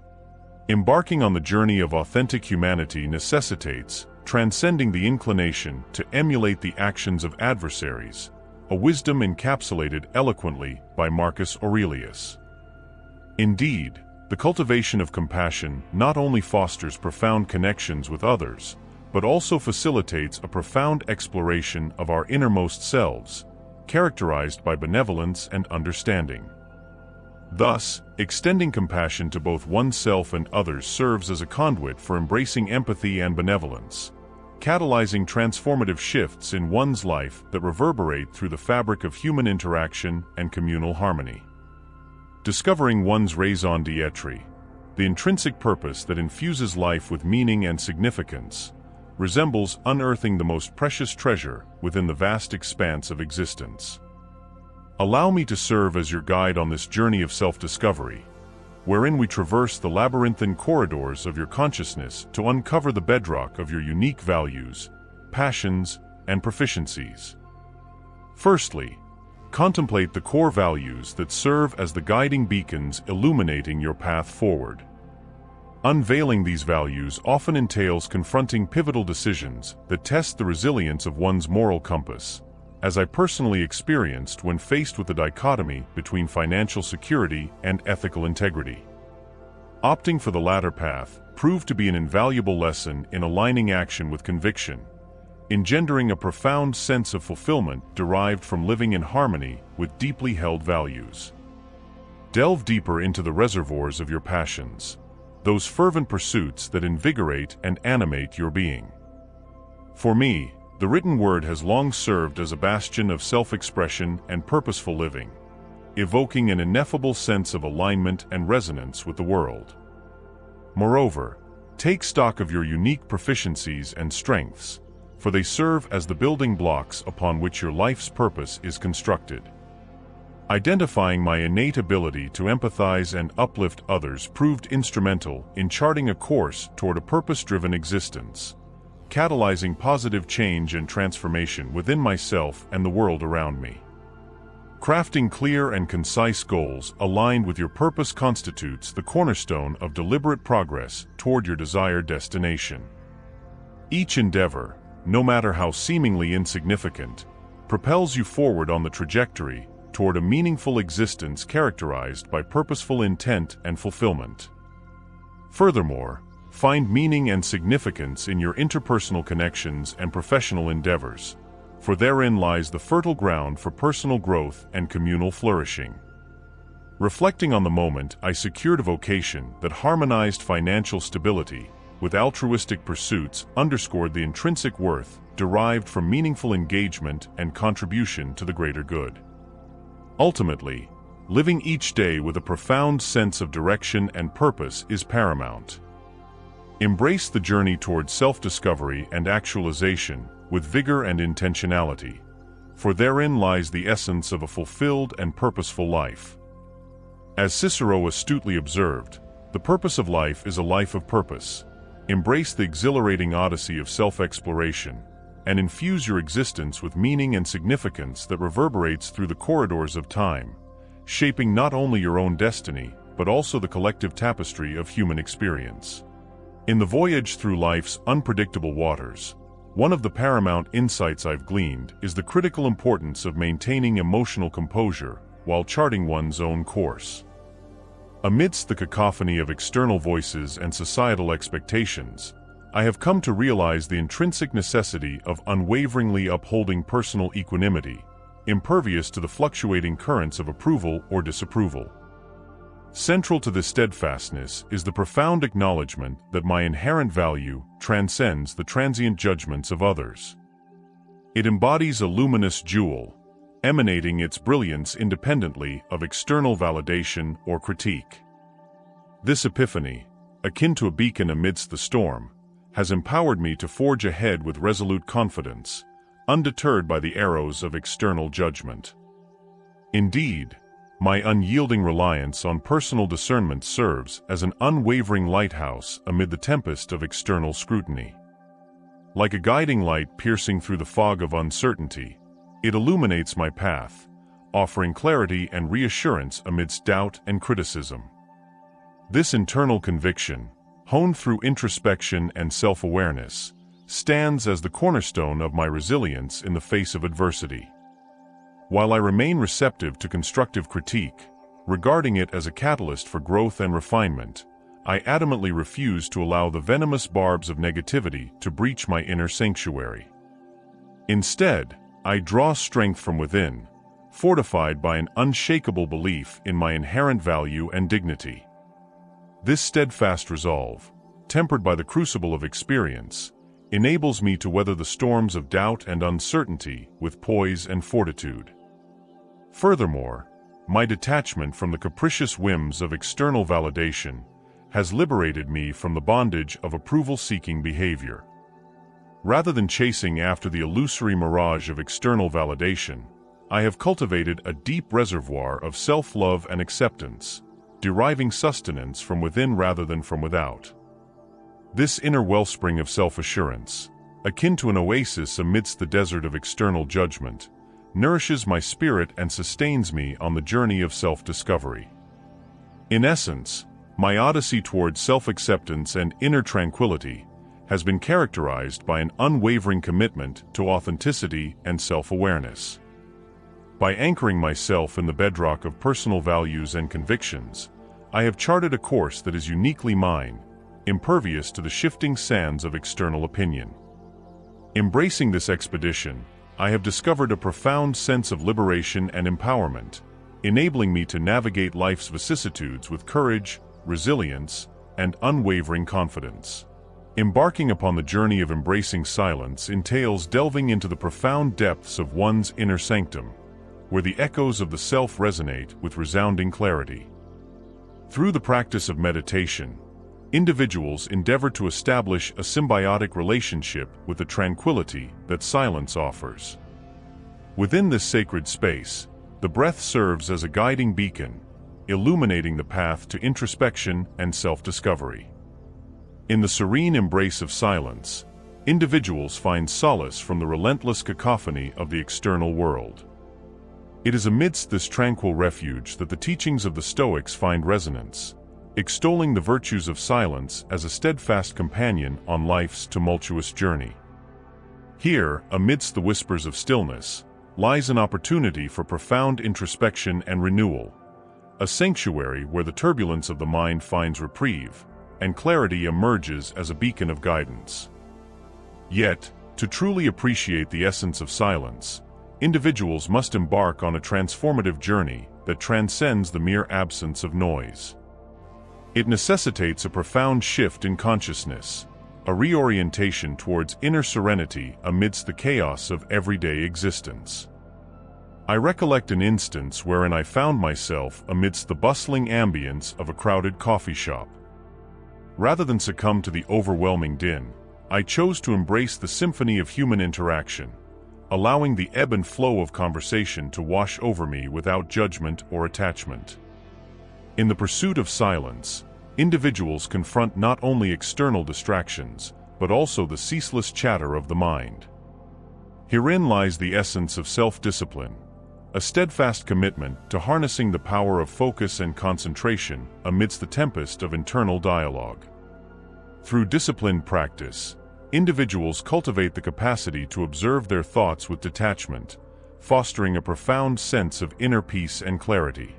Embarking on the journey of authentic humanity necessitates transcending the inclination to emulate the actions of adversaries, a wisdom encapsulated eloquently by Marcus Aurelius. Indeed, the cultivation of compassion not only fosters profound connections with others, but also facilitates a profound exploration of our innermost selves, characterized by benevolence and understanding. Thus, extending compassion to both oneself and others serves as a conduit for embracing empathy and benevolence, catalyzing transformative shifts in one's life that reverberate through the fabric of human interaction and communal harmony. Discovering one's raison d'etre, the intrinsic purpose that infuses life with meaning and significance, resembles unearthing the most precious treasure within the vast expanse of existence. Allow me to serve as your guide on this journey of self-discovery, wherein we traverse the labyrinthine corridors of your consciousness to uncover the bedrock of your unique values, passions, and proficiencies. Firstly, Contemplate the core values that serve as the guiding beacons illuminating your path forward. Unveiling these values often entails confronting pivotal decisions that test the resilience of one's moral compass, as I personally experienced when faced with the dichotomy between financial security and ethical integrity. Opting for the latter path proved to be an invaluable lesson in aligning action with conviction, engendering a profound sense of fulfillment derived from living in harmony with deeply held values. Delve deeper into the reservoirs of your passions, those fervent pursuits that invigorate and animate your being. For me, the written word has long served as a bastion of self-expression and purposeful living, evoking an ineffable sense of alignment and resonance with the world. Moreover, take stock of your unique proficiencies and strengths, for they serve as the building blocks upon which your life's purpose is constructed. Identifying my innate ability to empathize and uplift others proved instrumental in charting a course toward a purpose-driven existence, catalyzing positive change and transformation within myself and the world around me. Crafting clear and concise goals aligned with your purpose constitutes the cornerstone of deliberate progress toward your desired destination. Each endeavor, no matter how seemingly insignificant, propels you forward on the trajectory toward a meaningful existence characterized by purposeful intent and fulfillment. Furthermore, find meaning and significance in your interpersonal connections and professional endeavors, for therein lies the fertile ground for personal growth and communal flourishing. Reflecting on the moment, I secured a vocation that harmonized financial stability with altruistic pursuits underscored the intrinsic worth derived from meaningful engagement and contribution to the greater good. Ultimately, living each day with a profound sense of direction and purpose is paramount. Embrace the journey towards self-discovery and actualization with vigor and intentionality, for therein lies the essence of a fulfilled and purposeful life. As Cicero astutely observed, the purpose of life is a life of purpose. Embrace the exhilarating odyssey of self-exploration, and infuse your existence with meaning and significance that reverberates through the corridors of time, shaping not only your own destiny, but also the collective tapestry of human experience. In the voyage through life's unpredictable waters, one of the paramount insights I've gleaned is the critical importance of maintaining emotional composure while charting one's own course. Amidst the cacophony of external voices and societal expectations, I have come to realize the intrinsic necessity of unwaveringly upholding personal equanimity, impervious to the fluctuating currents of approval or disapproval. Central to this steadfastness is the profound acknowledgement that my inherent value transcends the transient judgments of others. It embodies a luminous jewel, emanating its brilliance independently of external validation or critique. This epiphany, akin to a beacon amidst the storm, has empowered me to forge ahead with resolute confidence, undeterred by the arrows of external judgment. Indeed, my unyielding reliance on personal discernment serves as an unwavering lighthouse amid the tempest of external scrutiny. Like a guiding light piercing through the fog of uncertainty, it illuminates my path, offering clarity and reassurance amidst doubt and criticism. This internal conviction, honed through introspection and self-awareness, stands as the cornerstone of my resilience in the face of adversity. While I remain receptive to constructive critique, regarding it as a catalyst for growth and refinement, I adamantly refuse to allow the venomous barbs of negativity to breach my inner sanctuary. Instead, I draw strength from within, fortified by an unshakable belief in my inherent value and dignity. This steadfast resolve, tempered by the crucible of experience, enables me to weather the storms of doubt and uncertainty with poise and fortitude. Furthermore, my detachment from the capricious whims of external validation has liberated me from the bondage of approval-seeking behavior. Rather than chasing after the illusory mirage of external validation, I have cultivated a deep reservoir of self-love and acceptance, deriving sustenance from within rather than from without. This inner wellspring of self-assurance, akin to an oasis amidst the desert of external judgment, nourishes my spirit and sustains me on the journey of self-discovery. In essence, my odyssey towards self-acceptance and inner tranquility has been characterized by an unwavering commitment to authenticity and self-awareness. By anchoring myself in the bedrock of personal values and convictions, I have charted a course that is uniquely mine, impervious to the shifting sands of external opinion. Embracing this expedition, I have discovered a profound sense of liberation and empowerment, enabling me to navigate life's vicissitudes with courage, resilience, and unwavering confidence. Embarking upon the journey of embracing silence entails delving into the profound depths of one's inner sanctum, where the echoes of the self resonate with resounding clarity. Through the practice of meditation, individuals endeavor to establish a symbiotic relationship with the tranquility that silence offers. Within this sacred space, the breath serves as a guiding beacon, illuminating the path to introspection and self-discovery. In the serene embrace of silence, individuals find solace from the relentless cacophony of the external world. It is amidst this tranquil refuge that the teachings of the Stoics find resonance, extolling the virtues of silence as a steadfast companion on life's tumultuous journey. Here, amidst the whispers of stillness, lies an opportunity for profound introspection and renewal, a sanctuary where the turbulence of the mind finds reprieve, and clarity emerges as a beacon of guidance. Yet, to truly appreciate the essence of silence, individuals must embark on a transformative journey that transcends the mere absence of noise. It necessitates a profound shift in consciousness, a reorientation towards inner serenity amidst the chaos of everyday existence. I recollect an instance wherein I found myself amidst the bustling ambience of a crowded coffee shop. Rather than succumb to the overwhelming din, I chose to embrace the symphony of human interaction, allowing the ebb and flow of conversation to wash over me without judgment or attachment. In the pursuit of silence, individuals confront not only external distractions, but also the ceaseless chatter of the mind. Herein lies the essence of self-discipline, a steadfast commitment to harnessing the power of focus and concentration amidst the tempest of internal dialogue. Through disciplined practice, individuals cultivate the capacity to observe their thoughts with detachment, fostering a profound sense of inner peace and clarity.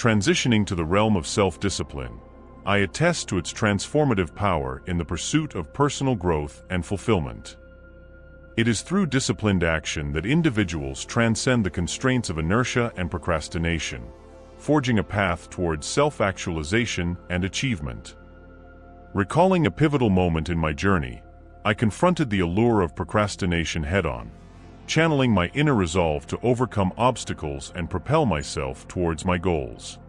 Transitioning to the realm of self-discipline, I attest to its transformative power in the pursuit of personal growth and fulfillment. It is through disciplined action that individuals transcend the constraints of inertia and procrastination, forging a path towards self-actualization and achievement. Recalling a pivotal moment in my journey, I confronted the allure of procrastination head-on, channeling my inner resolve to overcome obstacles and propel myself towards my goals.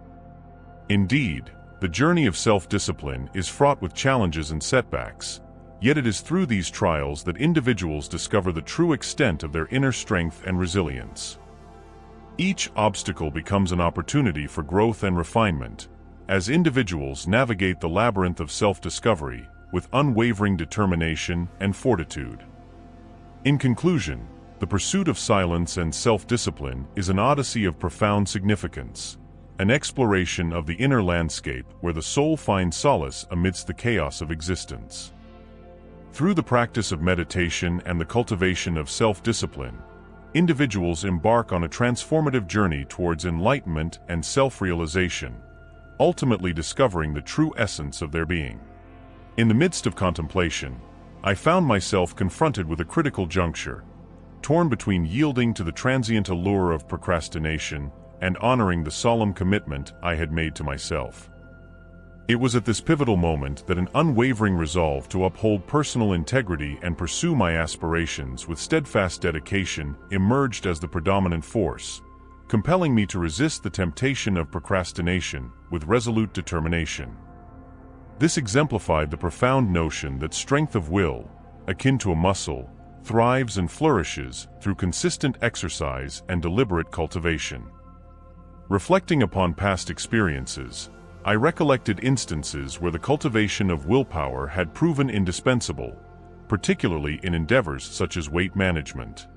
Indeed, the journey of self-discipline is fraught with challenges and setbacks, Yet it is through these trials that individuals discover the true extent of their inner strength and resilience. Each obstacle becomes an opportunity for growth and refinement, as individuals navigate the labyrinth of self-discovery with unwavering determination and fortitude. In conclusion, the pursuit of silence and self-discipline is an odyssey of profound significance, an exploration of the inner landscape where the soul finds solace amidst the chaos of existence. Through the practice of meditation and the cultivation of self-discipline, individuals embark on a transformative journey towards enlightenment and self-realization, ultimately discovering the true essence of their being. In the midst of contemplation, I found myself confronted with a critical juncture, torn between yielding to the transient allure of procrastination and honoring the solemn commitment I had made to myself. It was at this pivotal moment that an unwavering resolve to uphold personal integrity and pursue my aspirations with steadfast dedication emerged as the predominant force, compelling me to resist the temptation of procrastination with resolute determination. This exemplified the profound notion that strength of will, akin to a muscle, thrives and flourishes through consistent exercise and deliberate cultivation. Reflecting upon past experiences, I recollected instances where the cultivation of willpower had proven indispensable, particularly in endeavors such as weight management.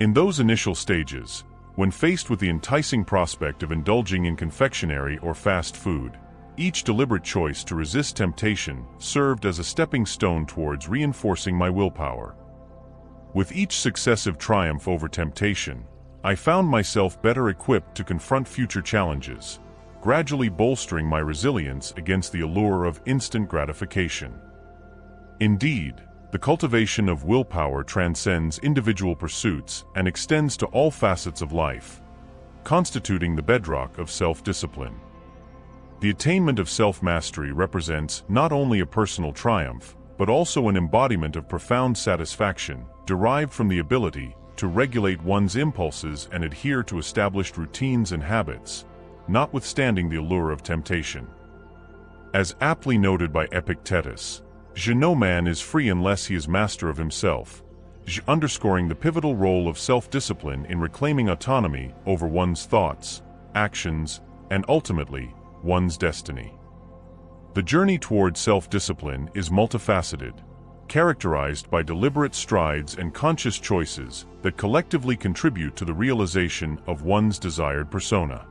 In those initial stages, when faced with the enticing prospect of indulging in confectionery or fast food, each deliberate choice to resist temptation served as a stepping stone towards reinforcing my willpower. With each successive triumph over temptation, I found myself better equipped to confront future challenges, gradually bolstering my resilience against the allure of instant gratification. Indeed, the cultivation of willpower transcends individual pursuits and extends to all facets of life, constituting the bedrock of self-discipline. The attainment of self-mastery represents not only a personal triumph, but also an embodiment of profound satisfaction derived from the ability to regulate one's impulses and adhere to established routines and habits, notwithstanding the allure of temptation. As aptly noted by Epictetus, no man is free unless he is master of himself, underscoring the pivotal role of self-discipline in reclaiming autonomy over one's thoughts, actions, and ultimately, one's destiny. The journey toward self-discipline is multifaceted, characterized by deliberate strides and conscious choices that collectively contribute to the realization of one's desired persona.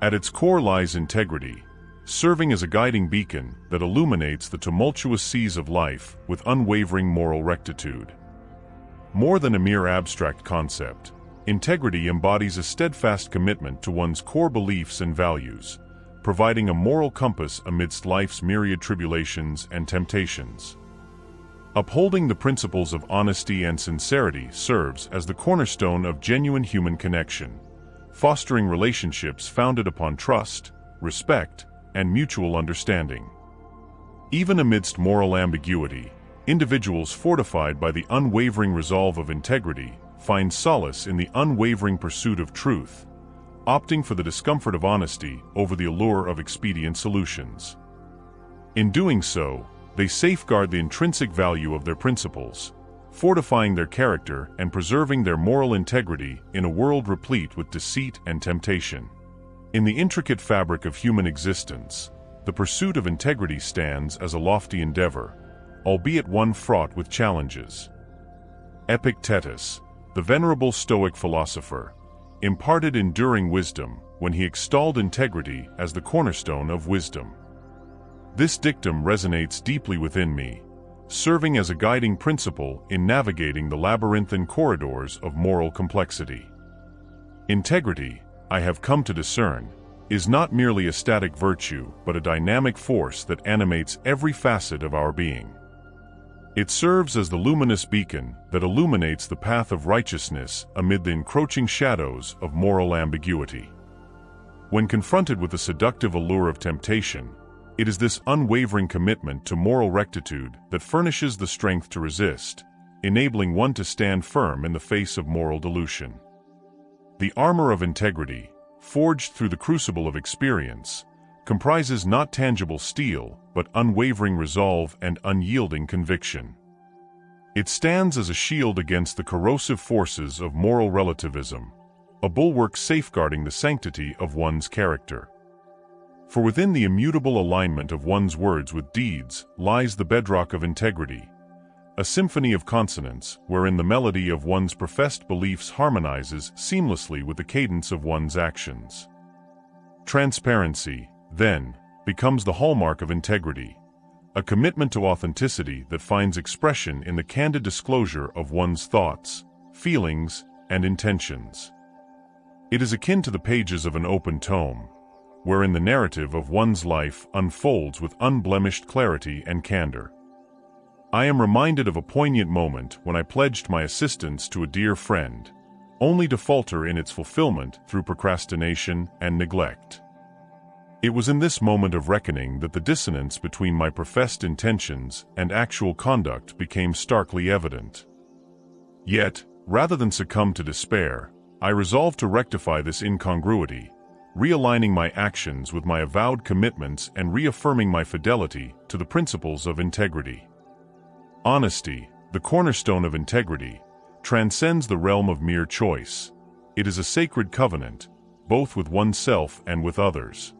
At its core lies integrity, serving as a guiding beacon that illuminates the tumultuous seas of life with unwavering moral rectitude. More than a mere abstract concept, integrity embodies a steadfast commitment to one's core beliefs and values, providing a moral compass amidst life's myriad tribulations and temptations. Upholding the principles of honesty and sincerity serves as the cornerstone of genuine human connection, fostering relationships founded upon trust, respect, and mutual understanding. Even amidst moral ambiguity, individuals fortified by the unwavering resolve of integrity find solace in the unwavering pursuit of truth, opting for the discomfort of honesty over the allure of expedient solutions. In doing so, they safeguard the intrinsic value of their principles, fortifying their character and preserving their moral integrity in a world replete with deceit and temptation. In the intricate fabric of human existence, the pursuit of integrity stands as a lofty endeavor, albeit one fraught with challenges. Epictetus, the venerable Stoic philosopher, imparted enduring wisdom when he extolled integrity as the cornerstone of wisdom. This dictum resonates deeply within me, serving as a guiding principle in navigating the labyrinthine corridors of moral complexity. Integrity, I have come to discern, is not merely a static virtue but a dynamic force that animates every facet of our being. It serves as the luminous beacon that illuminates the path of righteousness amid the encroaching shadows of moral ambiguity. When confronted with the seductive allure of temptation, it is this unwavering commitment to moral rectitude that furnishes the strength to resist, enabling one to stand firm in the face of moral dilution. The armor of integrity, forged through the crucible of experience, comprises not tangible steel, but unwavering resolve and unyielding conviction. It stands as a shield against the corrosive forces of moral relativism, a bulwark safeguarding the sanctity of one's character. For within the immutable alignment of one's words with deeds lies the bedrock of integrity, a symphony of consonants wherein the melody of one's professed beliefs harmonizes seamlessly with the cadence of one's actions. Transparency, then, becomes the hallmark of integrity, a commitment to authenticity that finds expression in the candid disclosure of one's thoughts, feelings, and intentions. It is akin to the pages of an open tome, wherein the narrative of one's life unfolds with unblemished clarity and candor. I am reminded of a poignant moment when I pledged my assistance to a dear friend, only to falter in its fulfillment through procrastination and neglect. It was in this moment of reckoning that the dissonance between my professed intentions and actual conduct became starkly evident. Yet, rather than succumb to despair, I resolved to rectify this incongruity realigning my actions with my avowed commitments and reaffirming my fidelity to the principles of integrity. Honesty, the cornerstone of integrity, transcends the realm of mere choice. It is a sacred covenant, both with oneself and with others.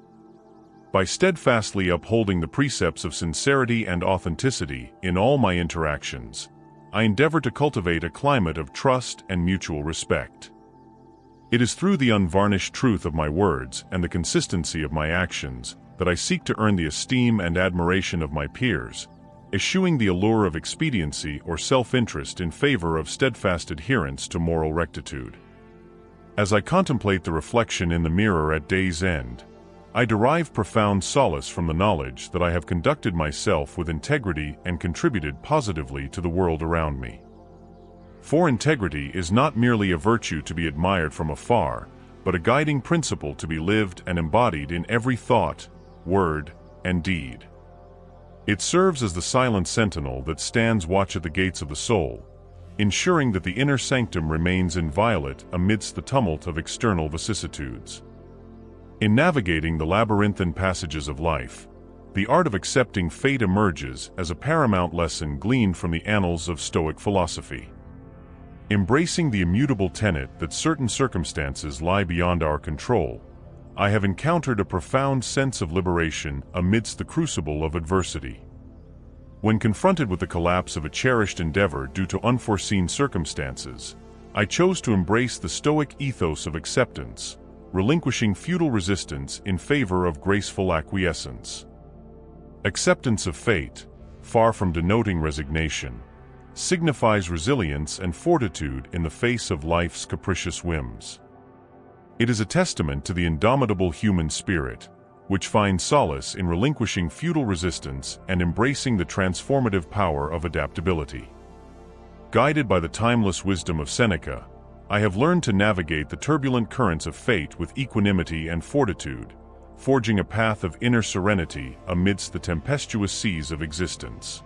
By steadfastly upholding the precepts of sincerity and authenticity in all my interactions, I endeavor to cultivate a climate of trust and mutual respect. It is through the unvarnished truth of my words and the consistency of my actions that I seek to earn the esteem and admiration of my peers, eschewing the allure of expediency or self-interest in favor of steadfast adherence to moral rectitude. As I contemplate the reflection in the mirror at day's end, I derive profound solace from the knowledge that I have conducted myself with integrity and contributed positively to the world around me. For integrity is not merely a virtue to be admired from afar, but a guiding principle to be lived and embodied in every thought, word, and deed. It serves as the silent sentinel that stands watch at the gates of the soul, ensuring that the inner sanctum remains inviolate amidst the tumult of external vicissitudes. In navigating the labyrinthine passages of life, the art of accepting fate emerges as a paramount lesson gleaned from the annals of Stoic philosophy. Embracing the immutable tenet that certain circumstances lie beyond our control, I have encountered a profound sense of liberation amidst the crucible of adversity. When confronted with the collapse of a cherished endeavor due to unforeseen circumstances, I chose to embrace the Stoic ethos of acceptance, relinquishing futile resistance in favor of graceful acquiescence. Acceptance of fate, far from denoting resignation, signifies resilience and fortitude in the face of life's capricious whims. It is a testament to the indomitable human spirit, which finds solace in relinquishing futile resistance and embracing the transformative power of adaptability. Guided by the timeless wisdom of Seneca, I have learned to navigate the turbulent currents of fate with equanimity and fortitude, forging a path of inner serenity amidst the tempestuous seas of existence.